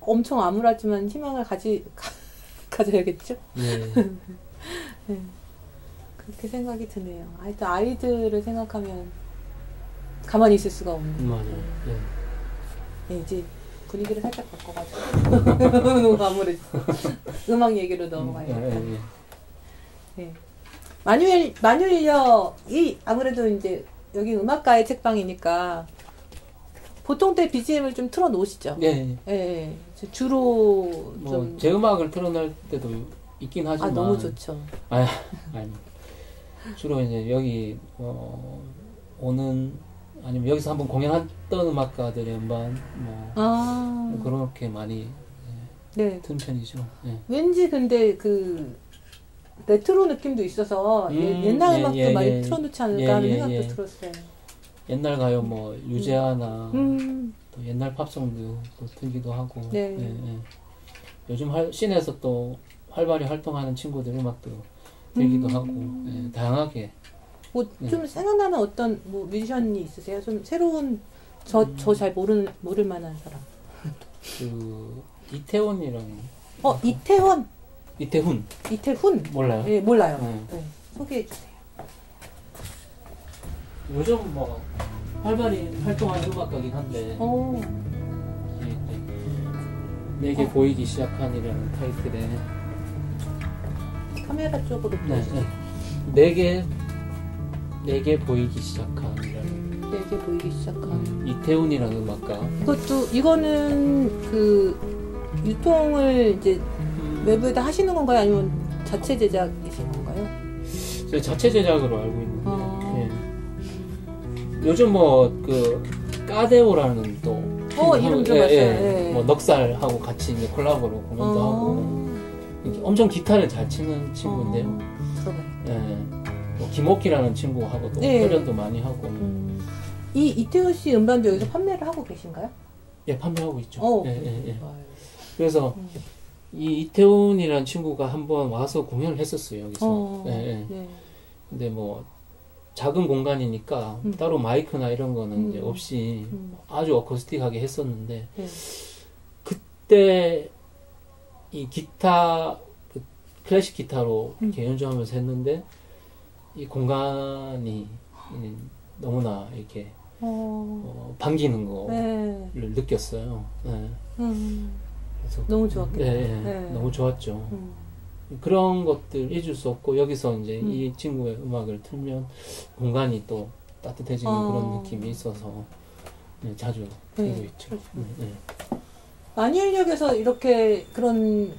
엄청 암울하지만 희망을 가지 가, 가져야겠죠? 예. 그렇게 생각이 드네요. 하여튼 아이들을 생각하면 가만히 있을 수가 없는. 맞아요. 예. 네, 이제 분위기를 살짝 바꿔가지고 너무 암울했어. 음악 얘기로 넘어가야겠다. 예, 예, 예. 네. 마뉴엘 마뉴엘이 아무래도 이제 여기 음악가의 책방이니까 보통 때 BGM을 좀 틀어 놓으시죠. 예, 예. 예, 예. 주로 좀 뭐제 음악을 틀어낼 때도 있긴 아, 하지만 너무 좋죠. 아니, 아니. 주로 이제 여기 어, 오는 아니면 여기서 한번 공연했던 음악가들의 음반 뭐 아, 그렇게 많이 네. 튼 편이죠. 예. 왠지 근데 그 레트로 느낌도 있어서 음, 예- 옛날 예, 음악도 예, 많이 예. 틀어놓지 않을까 예, 하는 예, 생각도 예. 들었어요. 옛날 가요 뭐 유재하나 음, 또 옛날 팝송도 또 틀기도 하고 네. 예, 예. 요즘 할, scene에서 또 활발히 활동하는 친구들 음악도 들기도 음. 하고 예, 다양하게 뭐 좀 네. 생각나는 어떤 뭐 뮤지션이 있으세요? 좀 새로운 저 음. 저 잘 모르는 모를 만한 사람. 그 이태원이랑 어 이태원, 이태훈 이태훈. 몰라요? 예 몰라요. 네. 네. 소개해 주세요. 요즘 뭐 활발히 활동하는 음악가긴 한데 어, 이게 이제 내게 보이기 시작한이라는 타이틀의 카메라 쪽으로 네, 보여주세요. 네. 내게 내게 보이기 음, 내게 보이기 시작한. 이태훈이라는 음악가 이것도 이거는 그 유통을 이제 외부에다 하시는 건가요? 아니면 자체 제작이신 건가요? 제 자체 제작으로 알고 있는데 어. 예. 요즘 뭐 그 까데오라는 또 어, 이름 들어봤어요. 예. 뭐 넉살하고 같이 이제 콜라보로 공연도 어. 하고 엄청 기타를 잘 치는 친구인데요. 어, 들어봐요. 예. 뭐 김옥기라는 친구하고도 네. 훈련도 많이 하고 음, 이 이태우 씨 음반도 여기서 판매를 하고 계신가요? 예 판매하고 있죠. 어, 예, 예, 예. 그래서 음. 이 이태훈이라는 친구가 한번 와서 공연을 했었어요 여기서. 어, 예, 예. 네. 근데 뭐 작은 공간이니까 음. 따로 마이크나 이런 거는 이제 음. 없이 음. 아주 어쿠스틱하게 했었는데 네. 그때 이 기타 그 클래식 기타로 음. 이렇게 연주하면서 했는데 이 공간이 음, 너무나 이렇게 어, 어, 반기는 거를 네. 느꼈어요. 네. 음, 그래서 너무 좋았겠다. 네, 네. 네. 너무 좋았죠. 음. 그런 것들 잊을 수 없고 여기서 이제 음. 이 친구의 음악을 틀면 공간이 또 따뜻해지는 어. 그런 느낌이 있어서 네, 자주 네, 들고 있죠. 그렇죠. 네, 네. 마니엘역에서 이렇게 그런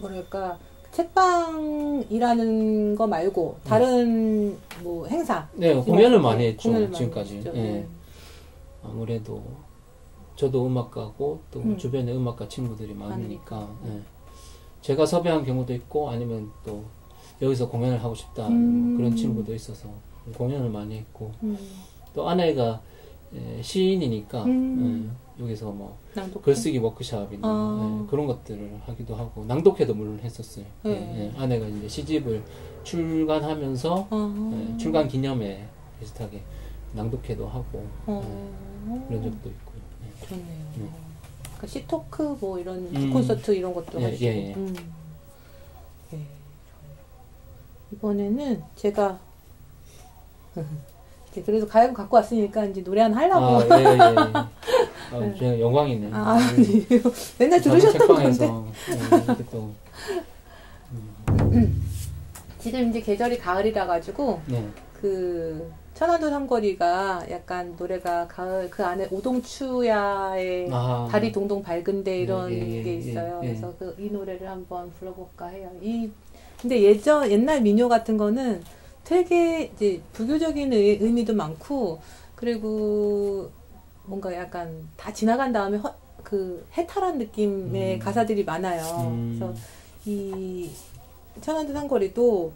뭐랄까 책방이라는 거 말고 다른 뭐 행사 네, 공연을 많이 했죠 공연을 많이 지금까지. 예. 네. 아무래도 저도 음악가고 또 음. 주변에 음악가 친구들이 많으니까. 예. 제가 섭외한 경우도 있고 아니면 또 여기서 공연을 하고 싶다 음. 그런 친구도 있어서 공연을 많이 했고 음, 또 아내가 예, 시인이니까 음. 예, 여기서 뭐 낭독회? 글쓰기 워크샵이나 아. 예, 그런 것들을 하기도 하고 낭독회도 물론 했었어요. 네. 예, 예. 아내가 이제 시집을 출간하면서 어, 예, 출간 기념회 비슷하게 낭독회도 하고 어, 예, 그런 적도 있고요. 예. 좋네요. 네. 그러니까 시토크 뭐 이런 음. 콘서트 이런 것도 예, 하시고. 예, 예. 음. 예. 이번에는 제가 그래도 가요를 갖고 왔으니까 이제 노래 하나 하려고. 아, 예, 예, 예. 아, 네. 영광이네. 아, 아니에요. 맨날 들으셨던 건데. 예, 이렇게 또 지금 이제 계절이 가을이라 가지고 네. 그 천안도 삼거리가 약간 노래가 가을 그 안에 오동추야의 아, 달이 동동 밝은데 이런 예, 예, 게 예, 있어요. 예. 그래서 그 이 노래를 한번 불러볼까 해요. 이 근데 예전 옛날 민요 같은 거는 되게 이제 불교적인 의, 의미도 많고 그리고 뭔가 약간 다 지나간 다음에 허, 그 해탈한 느낌의 음. 가사들이 많아요. 음, 그래서 이 천안도 산거리도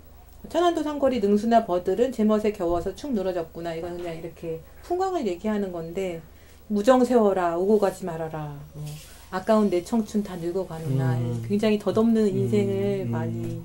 천안도 산거리 능수나 버들은 제멋에 겨워서 축 늘어졌구나. 이건 그냥 이렇게 풍광을 얘기하는 건데 무정 세워라 오고 가지 말아라. 뭐 아까운 내 청춘 다 늙어가는구나. 음. 굉장히 덧없는 인생을 음. 많이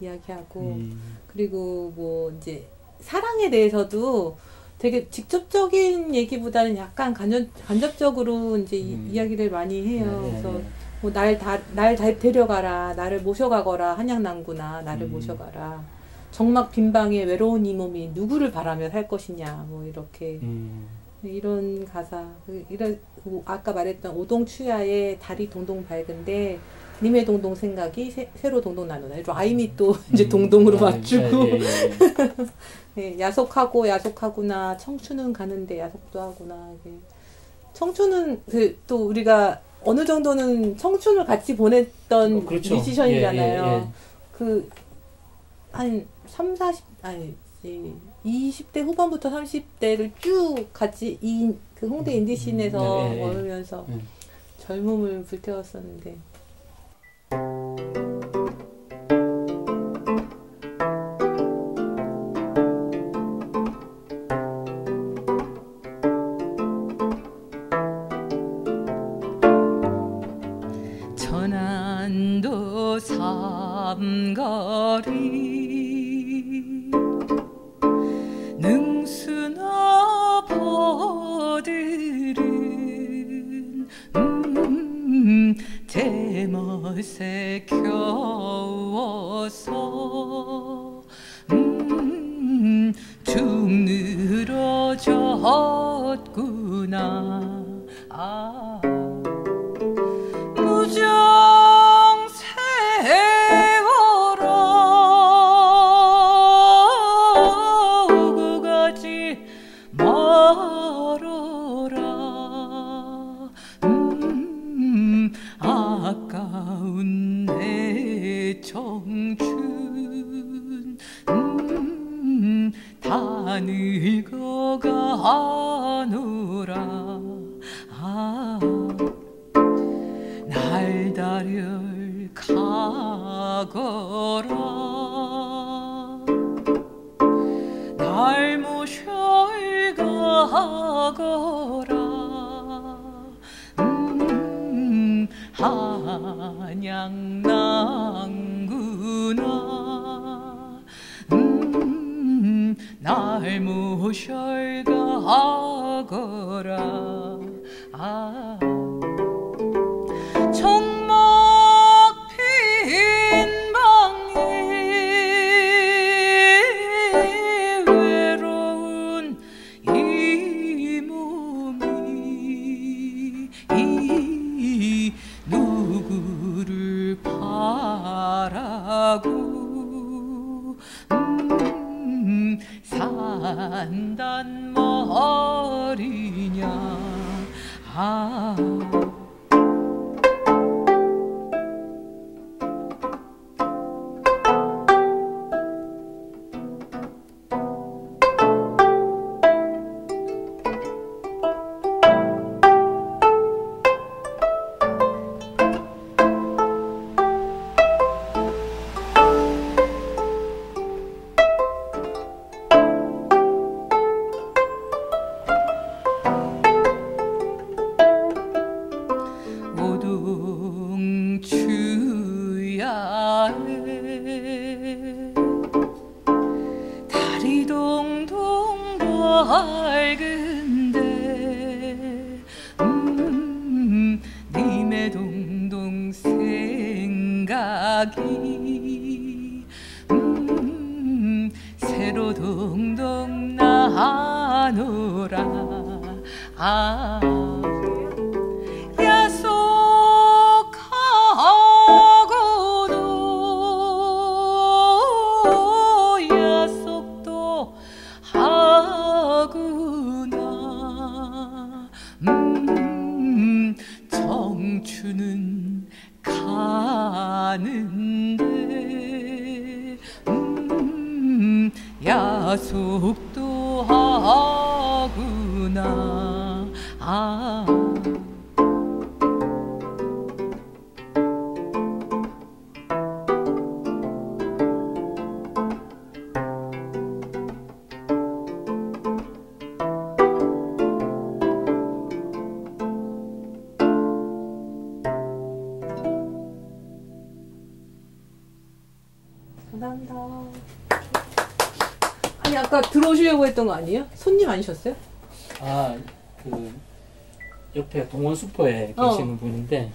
이야기하고 음, 그리고 뭐 이제 사랑에 대해서도 되게 직접적인 얘기보다는 약간 간접, 간접적으로 이제 이- 음. 이야기를 많이 해요. 예, 예, 그래서 예. 뭐날 다, 날 다 데려가라. 나를 모셔가거라. 한양난구나. 나를 음. 모셔가라. 정막 빈방에 외로운 이 몸이 누구를 바라며 살 것이냐. 뭐 이렇게 음, 이런 가사. 그 이런 그 아까 말했던 오동추야의 달이 동동 밝은데 님의 동동 생각이 새, 로 동동 나누나. 라임이 또 이제 음. 동동으로 아, 맞추고 예, 예, 예. 예, 야속하고 야속하구나. 청춘은 가는데 야속도 하구나. 청춘은 그 또 우리가 어느 정도는 청춘을 같이 보냈던 어, 그렇죠. 뮤지션이잖아요. 그 한 3, 40 아니 이제 20대 후반부터 30대를 쭉 같이 이 그 홍대 인디 scene에서 음, 예, 예, 예. 머물면서 예. 젊음을 불태웠었는데 천안도 삼거리 능수나 버들은 음, 제멋에 겨워서 음, 했던 거 아니에요? 손님 아니셨어요? 아, 그 옆에 동원 슈퍼에 어. 계시는 분인데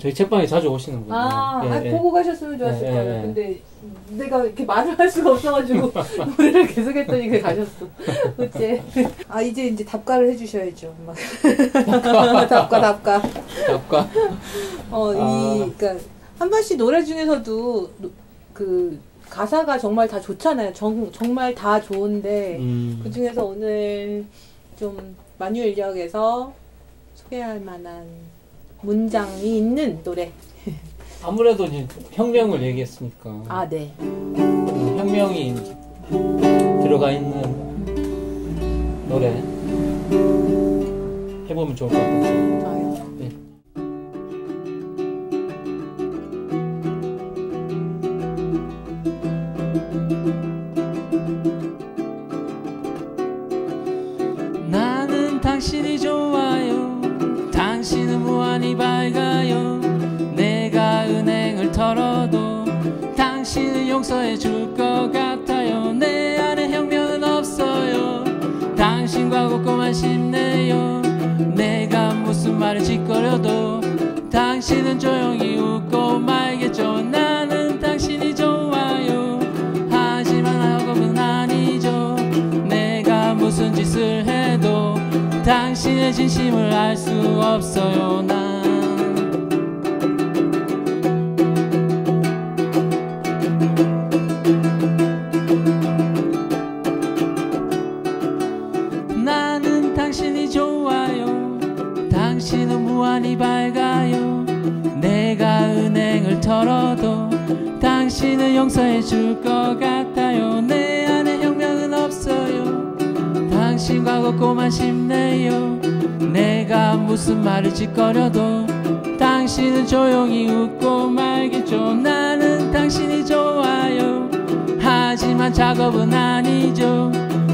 저희 책방에 자주 오시는 분이에요. 아, 예, 아, 예. 보고 가셨으면 좋았을 예, 예, 거예요. 예. 근데 내가 이렇게 말을 할 수가 없어가지고 노래를 계속했더니 그 가셨어. 어째? 아 이제 이제 답가를 해주셔야죠. 막 답가 답가. 답가. 어, 이, 아. 그니까, 한번 씨 노래 중에서도, 노- 그, 가사가 정말 다 좋잖아요. 정, 정말 다 좋은데, 음. 그 중에서 오늘 좀, 만유인력에서 소개할 만한 문장이 있는 노래. 아무래도 이제 혁명을 얘기했으니까 아, 네. 그 혁명이 들어가 있는 노래 해보면 좋을 것 같아요. 용서해 줄 것 같아요. 내 안에 혁명은 없어요. 당신과 걷고만 싶네요. 내가 무슨 말을 짓거려도 당신은 조용히 웃고 말겠죠. 나는 당신이 좋아요. 하지만 학업은 아니죠. 내가 무슨 짓을 해도 당신의 진심을 알 수 없어요. 난나 용서해 줄 것 같아요. 내 안에 혁명은 없어요. 당신과 걷고만 싶네요. 내가 무슨 말을 짓거려도 당신은 조용히 웃고 말겠죠. 나는 당신이 좋아요. 하지만 작업은 아니죠.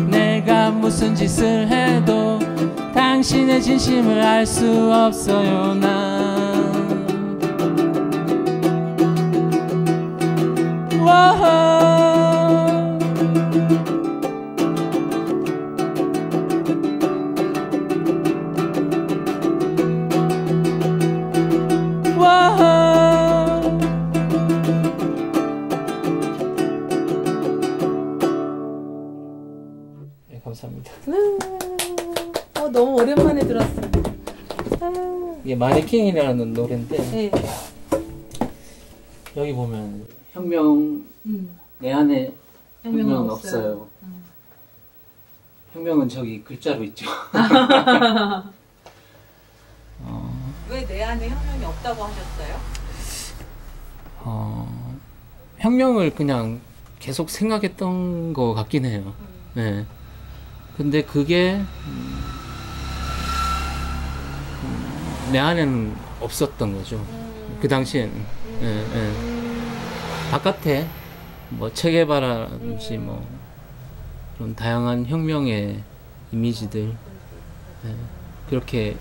내가 무슨 짓을 해도 당신의 진심을 알 수 없어요. 나 감사합니다. 음, 어, 너무 오랜만에 들었어요. 아, 이게 마네킹이라는 노래인데 네. 여기 보면 혁명 음, 내 안에 혁명은 혁명은 없어요. 없어요. 음. 혁명은 저기 글자로 있죠. 어, 왜내 안에 혁명이 없다고 하셨어요? 어, 혁명을 그냥 계속 생각했던 것 같긴 해요. 네. 근데 그게 음, 음, 내 안에는 없었던 거죠. 그 당시에는. 예, 예. 바깥에 뭐 체계바라든지 뭐 그런 다양한 혁명의 이미지들 예, 그렇게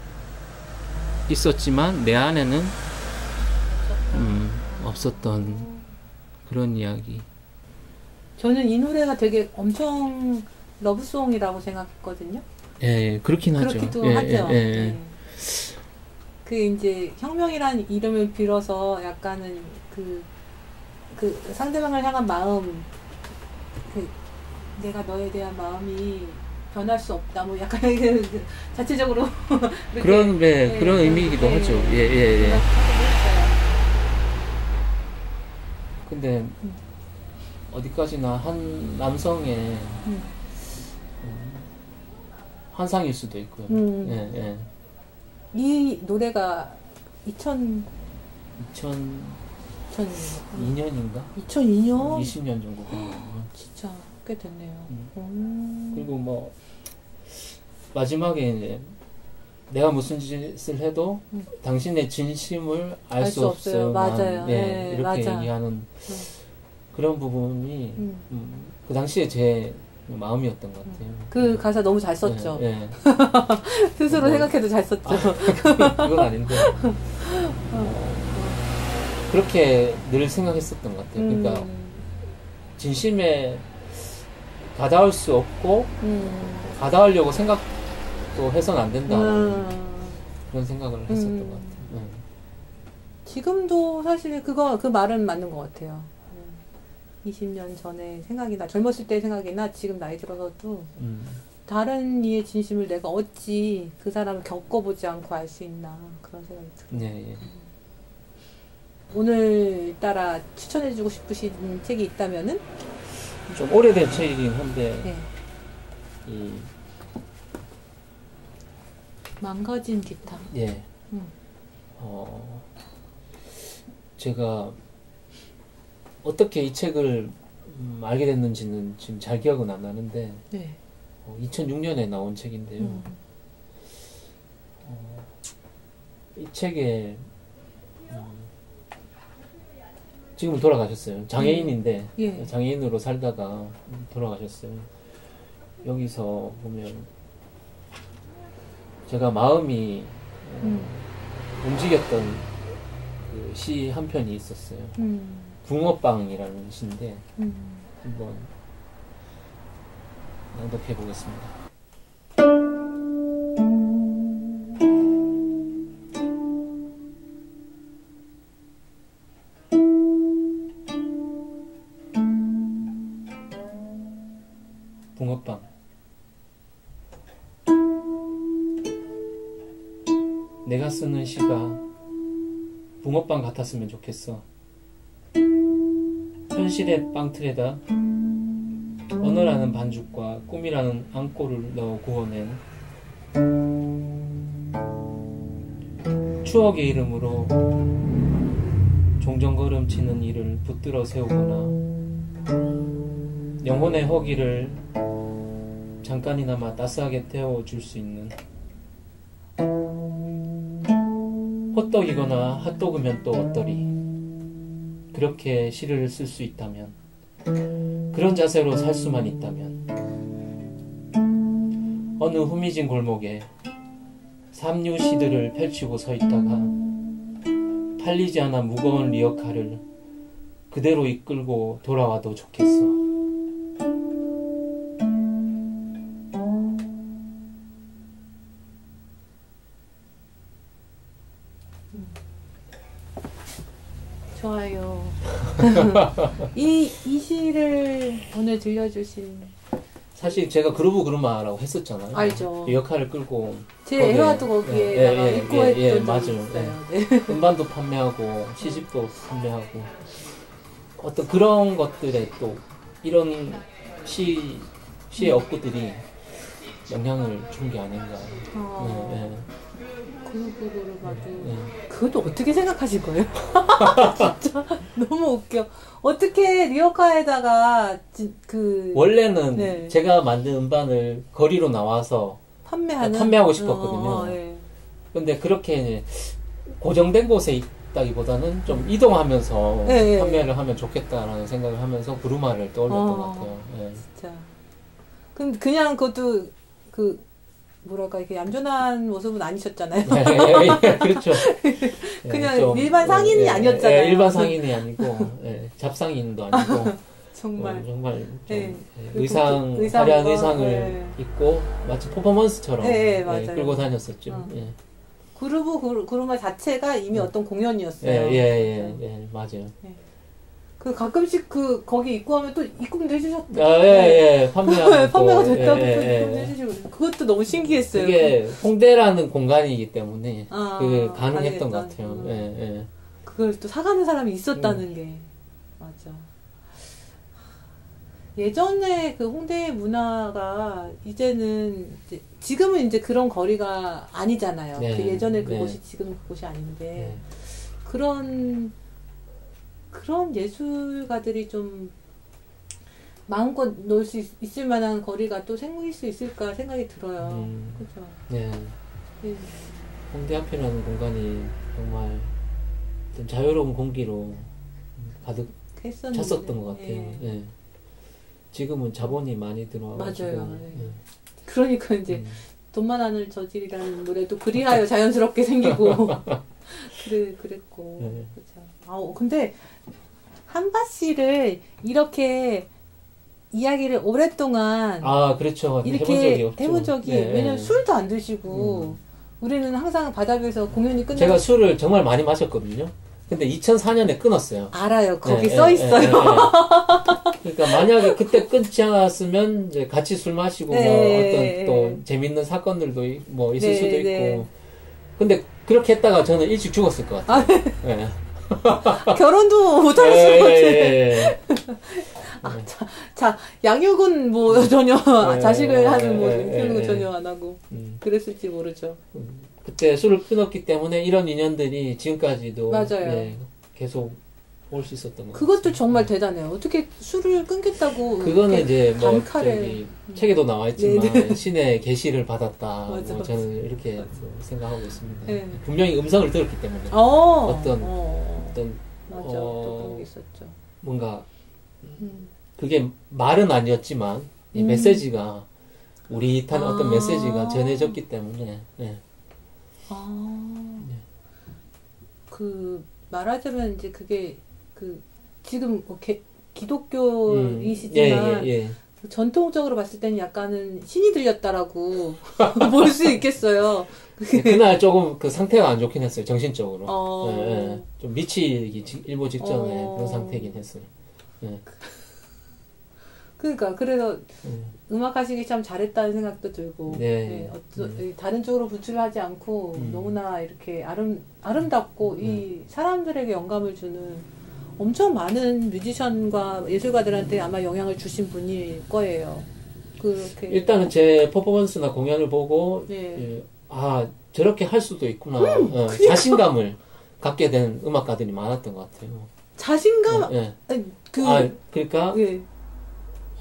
있었지만 내 안에는 음, 없었던 그런 이야기. 저는 이 노래가 되게 엄청 러브송이라고 생각했거든요. 예, 예, 그렇긴 하죠. 그렇기도 예, 하죠. 예, 예. 네. 그 이제 혁명이라는 이름을 빌어서 약간은 그, 그 상대방을 향한 마음, 그 내가 너에 대한 마음이 변할 수 없다. 뭐 약간 그 자체적으로 그런 네, 네, 그런 네, 의미이기도 네. 하죠. 예, 예, 예. 근데 어디까지나 한 남성의 음. 환상일 수도 있고요. 음. 예, 예. 이 노래가 2000, 2002년인가? 2002년 20년 정도. 진짜 꽤 됐네요. 음. 음. 그리고 뭐 마지막에 이제 내가 무슨 짓을 해도 음. 당신의 진심을 알알수수 없어요. 맞아요. 예, 네, 이렇게 맞아. 얘기하는 그런 부분이 음. 음, 그 당시에 제 마음이었던 것 같아요. 그 가사 너무 잘 썼죠. 예, 예. 스스로 뭐- 생각해도 잘 썼죠. 그건 아닌데 어, 그렇게 늘 생각했었던 것 같아요. 그러니까 음, 진심에 가닿을 수 없고 음, 가닿으려고 생각도 해서는 안 된다 음. 그런 생각을 했었던 음. 것 같아요. 네. 지금도 사실 그거 그 말은 맞는 것 같아요. 음, 20년 전에 생각이 나 젊었을 때 생각이 나 지금 나이 들어서도 음. 다른 이의 진심을 내가 어찌 그 사람을 겪어보지 않고 알 수 있나 그런 생각이 들어요. 네, 예. 오늘따라 추천해주고 싶으신 책이 있다면은 좀 오래된 책이긴 한데 네. 이, 망가진 기타. 예. 음. 어, 제가 어떻게 이 책을 음, 알게 됐는지는 지금 잘 기억은 안 나는데 네. 어, 2006년에 나온 책인데요. 음. 이 책에 지금 돌아가셨어요. 장애인인데 예. 장애인으로 살다가 돌아가셨어요. 여기서 보면 제가 마음이 어, 음. 움직였던 그 시 한 편이 있었어요. 음. 붕어빵이라는 시인데 음. 한번 낭독해 보겠습니다. 같았으면 좋겠어. 현실의 빵틀에다 언어라는 반죽과 꿈이라는 앙꼬를 넣어 구워낸 추억의 이름으로 종종 걸음 치는 일을 붙들어 세우거나 영혼의 허기를 잠깐이나마 따스하게 태워줄 수 있는 호떡이거나 핫도그면 또 어떠리 그렇게 시를 쓸 수 있다면 그 그런 자세로 살 수만 있다면 어느 후미진 골목에 삼류 시들을 펼치고 서 있다가 팔리지 않아 무거운 리어카를 그대로 이끌고 돌아와도 좋겠어. 들려주신 사실 제가 그루브 그루마라고 했었잖아요. 알죠. 리어카를 끌고 제 거기에- 에어도 거기에다가 예, 예, 입고 예, 했던 예, 맞아요. 네. 음반도 판매하고 시집도 판매하고 어떤 그런 것들에 또 이런 시 시의 업구들이 영향을 준 게 아닌가. 어, 네, 그룹으로 봐도 네, 네. 그것도 어떻게 생각하실 거예요? 진짜 너무 웃겨. 어떻게 리어카에다가 지- 그 원래는 네. 제가 만든 음반을 거리로 나와서 판매하는 판매하고 싶었거든요. 어, 어, 예. 근데 그렇게 고정된 곳에 있다기보다는 좀 이동하면서 네, 네. 판매를 하면 좋겠다라는 생각을 하면서 구루마를 떠올렸던 어. 것 같아요. 예. 진짜. 그럼 그냥 그것도 그 뭐랄까 이렇게 얌전한 모습은 아니셨잖아요. 예, 예, 예, 그렇죠. 예, 그냥 일반 상인이 아니었잖아요. 예, 일반 상인이 아니고 예, 잡상인도 아니고 정말. 어, 정말 좀 네. 예, 그 의상 화려한 거, 의상을 네. 입고 마치 퍼포먼스처럼 예. 끌고 다녔었죠. 어. 예. 그루브 그루- 그루마 자체가 이미 어떤 공연이었어요. 예, 예, 예, 예, 맞아요. 그 가끔씩 그 거기 입고 하면 또 입금도 해주셨고. 아, 예, 예, 판매하고 판매가 또, 됐다고 예, 또 예, 입금도 예. 해주시고 그것도 너무 신기했어요. 이게 홍대라는 공간이기 때문에 아, 그게 가능했던 것. 같아요. 음. 예, 예. 그걸 또 사가는 사람이 있었다는 음. 게 맞아. 예전에 그 홍대 문화가 이제는 이제 지금은 이제 그런 거리가 아니잖아요. 네, 그 예전에 네. 그곳이 지금 그곳이 아닌데 예. 그런 그런 예술가들이 좀 마음껏 놀 수 있을 만한 거리가 또 생길 수 있을까 생각이 들어요. 음. 그렇죠. 예. 예. 홍대 앞이라는 공간이 정말 어떤 자유로운 공기로 가득 했었는데. 찼었던 것 같아요. 예. 예. 지금은 자본이 많이 들어와가지고 맞아요. 예. 예. 그러니까 이제 음. 돈만 하는 저질이라는 노래도 그리하여 자연스럽게 생기고 그래 그랬고 네. 그렇죠. 아 근데 한바 씨를 이렇게 이야기를 오랫동안 아 그렇죠. 해본 적이 이렇게 없죠. 해본 적이 예, 왜냐면 예. 술도 안 드시고 우리는 항상 바다 위에서 공연이 끝나고 제가 술을 정말 많이 마셨거든요. 근데 2004년에 끊었어요. 알아요 거기 예, 써 예, 있어요. 예, 예. 그러니까 만약에 그때 끊지 않았으면 이제 같이 술 마시고 네, 뭐 예, 어떤 또 재밌는 사건들도 이- 뭐 있을 네, 수도 있고. 네. 근데 그렇게 했다가 저는 일찍 죽었을 것 같아요. 아, 예. 결혼도 못 하셨을 예, 것 같아. 예, 예, 예. 자 양육은 뭐 전혀 네, 자식을 하는 뭐 네, 키우는 거 네, 전혀 안 하고 음. 그랬을지 모르죠. 그때 술을 끊었기 때문에 이런 인연들이 지금까지도 맞아요. 예, 계속 올 수 있었던 것 그것도 같습니다. 정말 대단해요. 어떻게 술을 끊겠다고 그거는 이제 뭐 단칼에- 책에도 나와 있지만 네, 신의 계시를 받았다. 맞아, 뭐 저는 이렇게 맞아. 생각하고 있습니다. 네. 분명히 음성을 들었기 때문에 어, 어떤- 어, 어떤 맞아 어. 뭔가 음. 그게 말은 아니었지만 이 음. 메시지가 우리탄 어떤 아. 메시지가 전해졌기 때문에 예. 아, 네. 그 말하자면 이제 그게 그 지금 뭐 개- 음, 기독교이시지만 예, 예, 예. 전통적으로 봤을 때는 약간은 신이 들렸다라고 볼 수 있겠어요. 예, 그날 조금 그 상태가 안 좋긴 했어요 정신적으로 어. 예, 예. 좀 미치기 직- 일보 직전에 어. 그런 상태이긴 했어요 예. 그러니까 그래서 예. 음악 하시기 참 잘했다는 생각도 들고 네. 예, 어쩌- 이 다른 쪽으로 분출하지 않고 음. 너무나 이렇게 아름 아름답고 음. 이 사람들에게 영감을 주는 엄청 많은 뮤지션과 예술가들한테 아마 영향을 주신 분일 거예요. 그렇게 일단은 제 퍼포먼스나 공연을 보고 네. 예, 아 저렇게 할 수도 있구나 어, 자신감을 갖게 된 음악가들이 많았던 것 같아요 자신감 예. 아니, 그아 그러니까 예.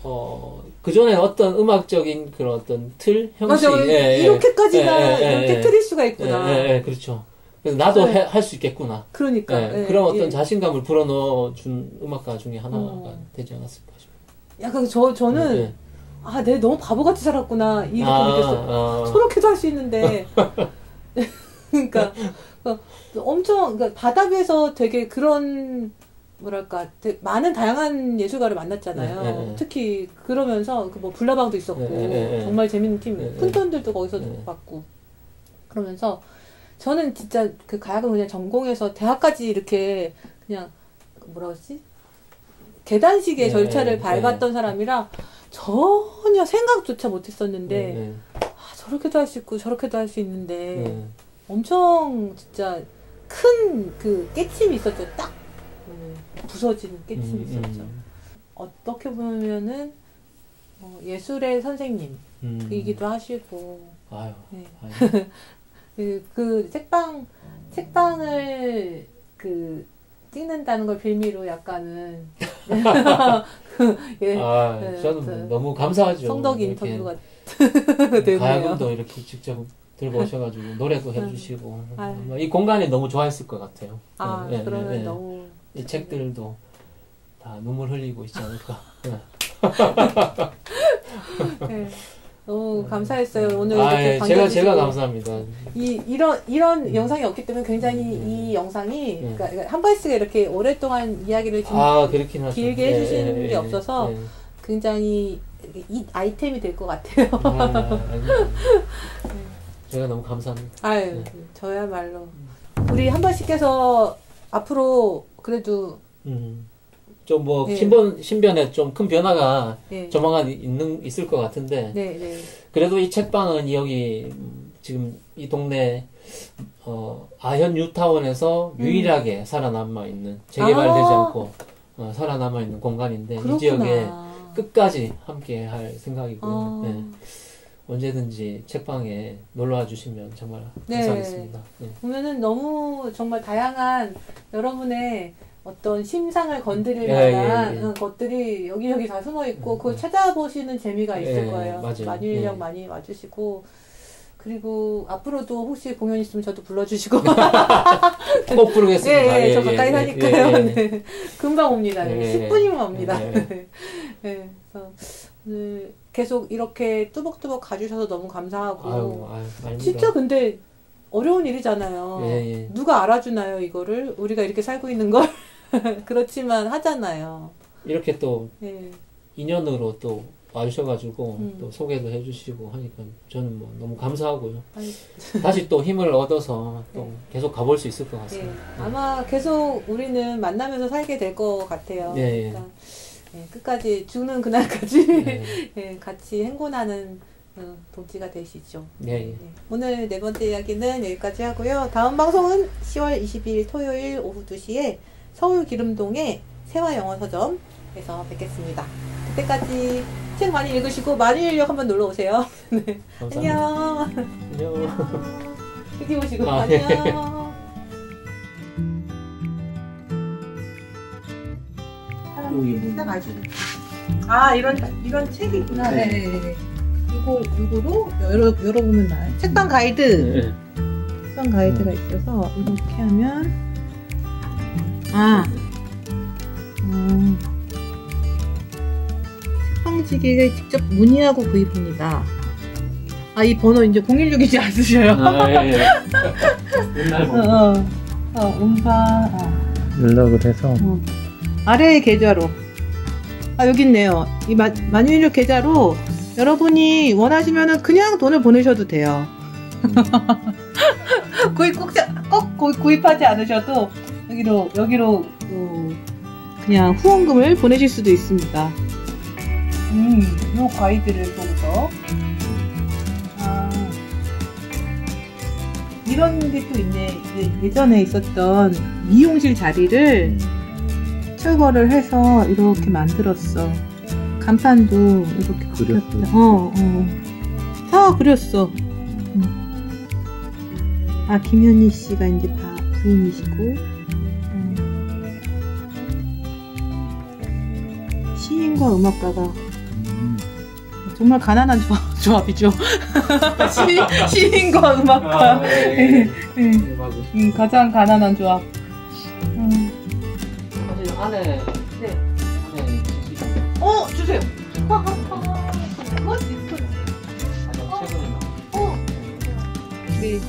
어, 그 전에 어떤 음악적인 그런 어떤 틀, 형식. 맞아 예, 예. 이렇게까지나 예, 예, 이렇게 예. 틀릴 수가 예, 있구나. 예, 예, 그렇죠. 그래서 나도 네. 할수 있겠구나. 그러니까 예, 예, 그런 어떤 예. 자신감을 불어넣어 준 음악가 중에 하나가 어. 되지 않았을까 싶어요. 약간 저 저는 네. 아, 내 너무 바보같이 살았구나 이렇게 느꼈어. 아, 저렇게도 할 수 있는데 그러니까 어, 엄청 그러니까 바다 위에서 되게 그런 뭐랄까 많은 다양한 예술가를 만났잖아요. 네, 네, 네. 특히 그러면서 그 뭐 불나방도 있었고 네, 네, 네. 정말 재밌는 팀 네, 네. 푼톤들도 거기서 네. 봤고 그러면서 저는 진짜 그 가야금 그냥 전공해서 대학까지 이렇게 그냥 뭐라 그러지 계단식의 네, 절차를 네. 밟았던 사람이라 전혀 생각조차 못했었는데 네, 아, 저렇게도 할 수 있고 저렇게도 할 수 있는데 네, 네. 엄청 진짜 큰 그 깨침이 있었죠. 딱 음, 부서지는 깨침이 음, 있었죠. 음, 어떻게 보면은 어, 예술의 선생님이기도 음. 하시고 아유, 네. 아유. 그, 그 책방 책방을 그 찍는다는 걸 빌미로 약간은 예, 아, 네, 저는 저- 너무 감사하죠. 성덕 인터뷰가. 가야금도 이렇게 직접 들고 오셔가지고 노래도 해주시고 아유. 뭐이 공간이 너무 좋아했을 것 같아요. 아 네, 네, 그러면 네, 네. 너무 이 책들도 다 눈물 흘리고 있지 않을까. 네. 네. 너무 감사했어요. 오늘 아, 이렇게 예, 제가. 제가 감사합니다. 이 이런 이런 영상이 없기 때문에 굉장히 이 영상이 음. 그러니까 씨가 이렇게 오랫동안 이야기를 좀아 그렇긴 하죠. 길게 예, 해주시는 예, 게 예, 없어서 예. 굉장히 이 아이템이 될 것 같아요. 아. 제가 너무 감사합니다. 아유 네. 저야말로 우리 한발 씨께서 앞으로 그래도 음. 좀뭐 예. 신변 신변에 좀 큰 변화가 예. 조만간 있는 있을 것 같은데 네, 네. 그래도 이 책방은 여기 음, 지금 이 동네 어, 아현 뉴타운에서 음. 유일하게 살아남아 있는 재개발되지 아. 않고 어, 살아남아 있는 공간인데 그렇구나. 이 지역에 끝까지 함께 할 생각이고요. 아. 네. 언제든지 책방에 놀러 와 주시면 정말 네. 감사하겠습니다. 네. 보면은 너무 정말 다양한 여러분의 어떤 심상을 건드릴 예, 만한 예, 예. 어, 것들이 여기저기 다 숨어 있고 음, 그걸 음. 찾아보시는 재미가 있을 예, 거예요. 맞아요. 만일령 예. 많이 와주시고 그리고 앞으로도 혹시 공연 있으면 저도 불러주시고 꼭 부르겠습니다. 예, 예, 저 예, 가까이 예, 사니까요. 예, 예. 네. 금방 옵니다. 예, 10분이면 옵니다. 예, 네. 그래서 오늘 계속 이렇게 뚜벅뚜벅 가주셔서 너무 감사하고 아유, 아유. 진짜 근데 어려운 일이잖아요. 예, 예. 누가 알아주나요, 이거를? 우리가 이렇게 살고 있는 걸? 그렇지만 하잖아요. 이렇게 또 예. 인연으로 또 와주셔가지고 음. 또 소개도 해주시고 하니까 저는 뭐 너무 감사하고요. 아이, 다시 또 힘을 얻어서 또 네. 계속 가볼 수 있을 것 예. 같습니다. 아마 계속 우리는 만나면서 살게 될 것 같아요. 예, 예. 그러니까 예, 끝까지 죽는 그날까지 네. 예, 같이 행군하는 어, 동지가 되시죠. 네. 오늘 네 번째 이야기는 여기까지 하고요. 다음 방송은 10월 22일 토요일 오후 2시에 서울 기름동의 세화영어서점에서 뵙겠습니다. 그때까지 책 많이 읽으시고 읽려 한번 놀러 오세요. 네. 감사합니다. 안녕. 안녕. 여기 오시고 아, 예. 안녕. 여기? 아 이런 이런 책이 있구나. 네. 네네네. 이거 이거로 열어 열어보면 나요. 책방 가이드. 예. 책방 가이드가 있어서 이렇게 하면 아. 음. 책방지기를 직접 문의하고 구입합니다. 아 이 번호 이제 016이지 안 쓰셔요. 아, 예, 예. 옛날 어, 뭐 어, 어, 음파, 어. 연락을 해서 아래 계좌로. 아, 여기 있네요. 이 마, 마뉴얼 계좌로 여러분이 원하시면은 그냥 돈을 보내셔도 돼요. 구입 꼭, 자- 꼭 구- 구입하지 않으셔도 여기로, 여기로, 어, 그냥 후원금을 보내실 수도 있습니다. 음, 요 가이드를 보고서. 아, 이런 게 또 있네. 예전에 있었던 미용실 자리를 철거를 해서 이렇게 만들었어. 간판도 이렇게 그렸어. 바뀌었다. 어, 어. 다 그렸어. 음. 아, 김현희 씨가 이제 다 부인이시고. 시인과 음악가가 음, 정말 가난한 조합, 조합이죠. 시, 시인과 음악가. 아, 예, 예. 음, 예, 맞아. 음, 가장 가난한 조합. 음. 사실 안에 네. 안에 어 주세요. 어. 우리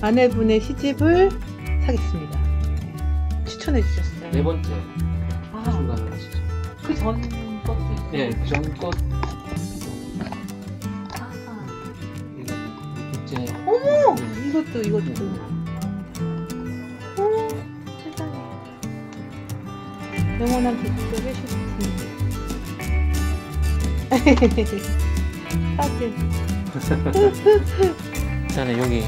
아내분의 시집을 사겠습니다. 추천해 주셨어요. 네 번째 아, 중간을 하시죠. 그 전 것도 있어요. 네, 그전 것 아, 이거 이제 어머! 네. 이것도 이것도. 어, 세상에. 영원한 백조 회식팀. 사진. 일단은 여기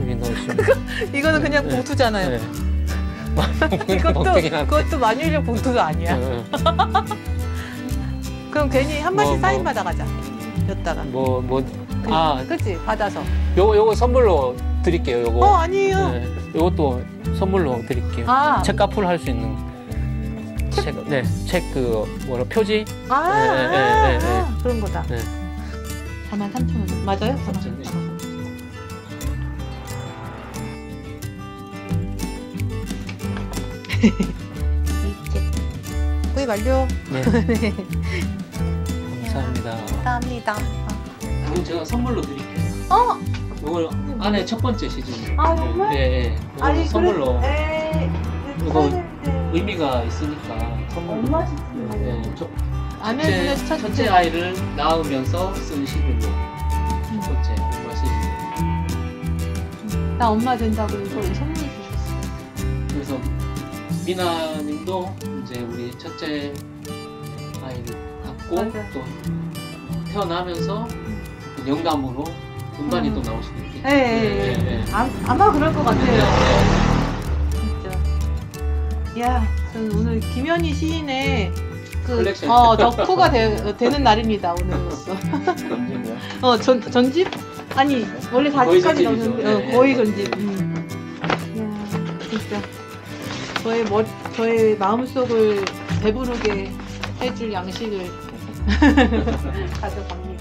여기 넣으시면 이거는 그냥 네. 봉투잖아요. 네. 한데. 그것도 만일력 봉투가 아니야. 네. 그럼 괜히 한 번씩 뭐, 사인 뭐. 받아가자. 였다가. 뭐, 뭐, 아, 그치 받아서. 요거, 요거 선물로 드릴게요, 요거. 어 아니에요. 네, 요것도 선물로 드릴게요. 아. 책 값을 할수 있는. 책, 네, 책 그, 뭐라, 표지? 아, 네, 네, 아, 네, 네. 아, 그런 거다. 네. 4만 3천 원. 맞아요? 4만 삼천, 네. 3천 원. 구입 완료. 네. 네. 감사합니다. 감사합니다. 이거 제가 선물로 드릴게요. 어? 요걸 안에 첫 번째 시즌. 아, 정말? 예, 예. 요거 선물로 에이, 이거. 의미가 있으니까 선물로. 얼마 시즌 네, 첫, 아내분의 첫째, 첫 첫째 아이를 낳으면서 쓴 시즌로. 첫 번째 엄마. 나 엄마 된다고 이거 선물 미나님도 이제 우리 첫째 아이를 갖고 맞아. 또 태어나면서 그 영감으로 음반이 음. 또 나올 수도 있겠죠. 예, 예, 예. 아, 아마 그럴 것 같아요. 진짜. 야, 저는 오늘 김현희 시인의 그, 컬렉션. 어, 덕후가 되, 되는 날입니다, 오늘로써. 언제냐? 어, 전, 전집? 아니, 원래 거의 4집까지 전집이죠. 나오는데, 어, 네. 거의 전집. 음. 저의 머, 저의 마음속을 배부르게 해줄 양식을 가져갑니다.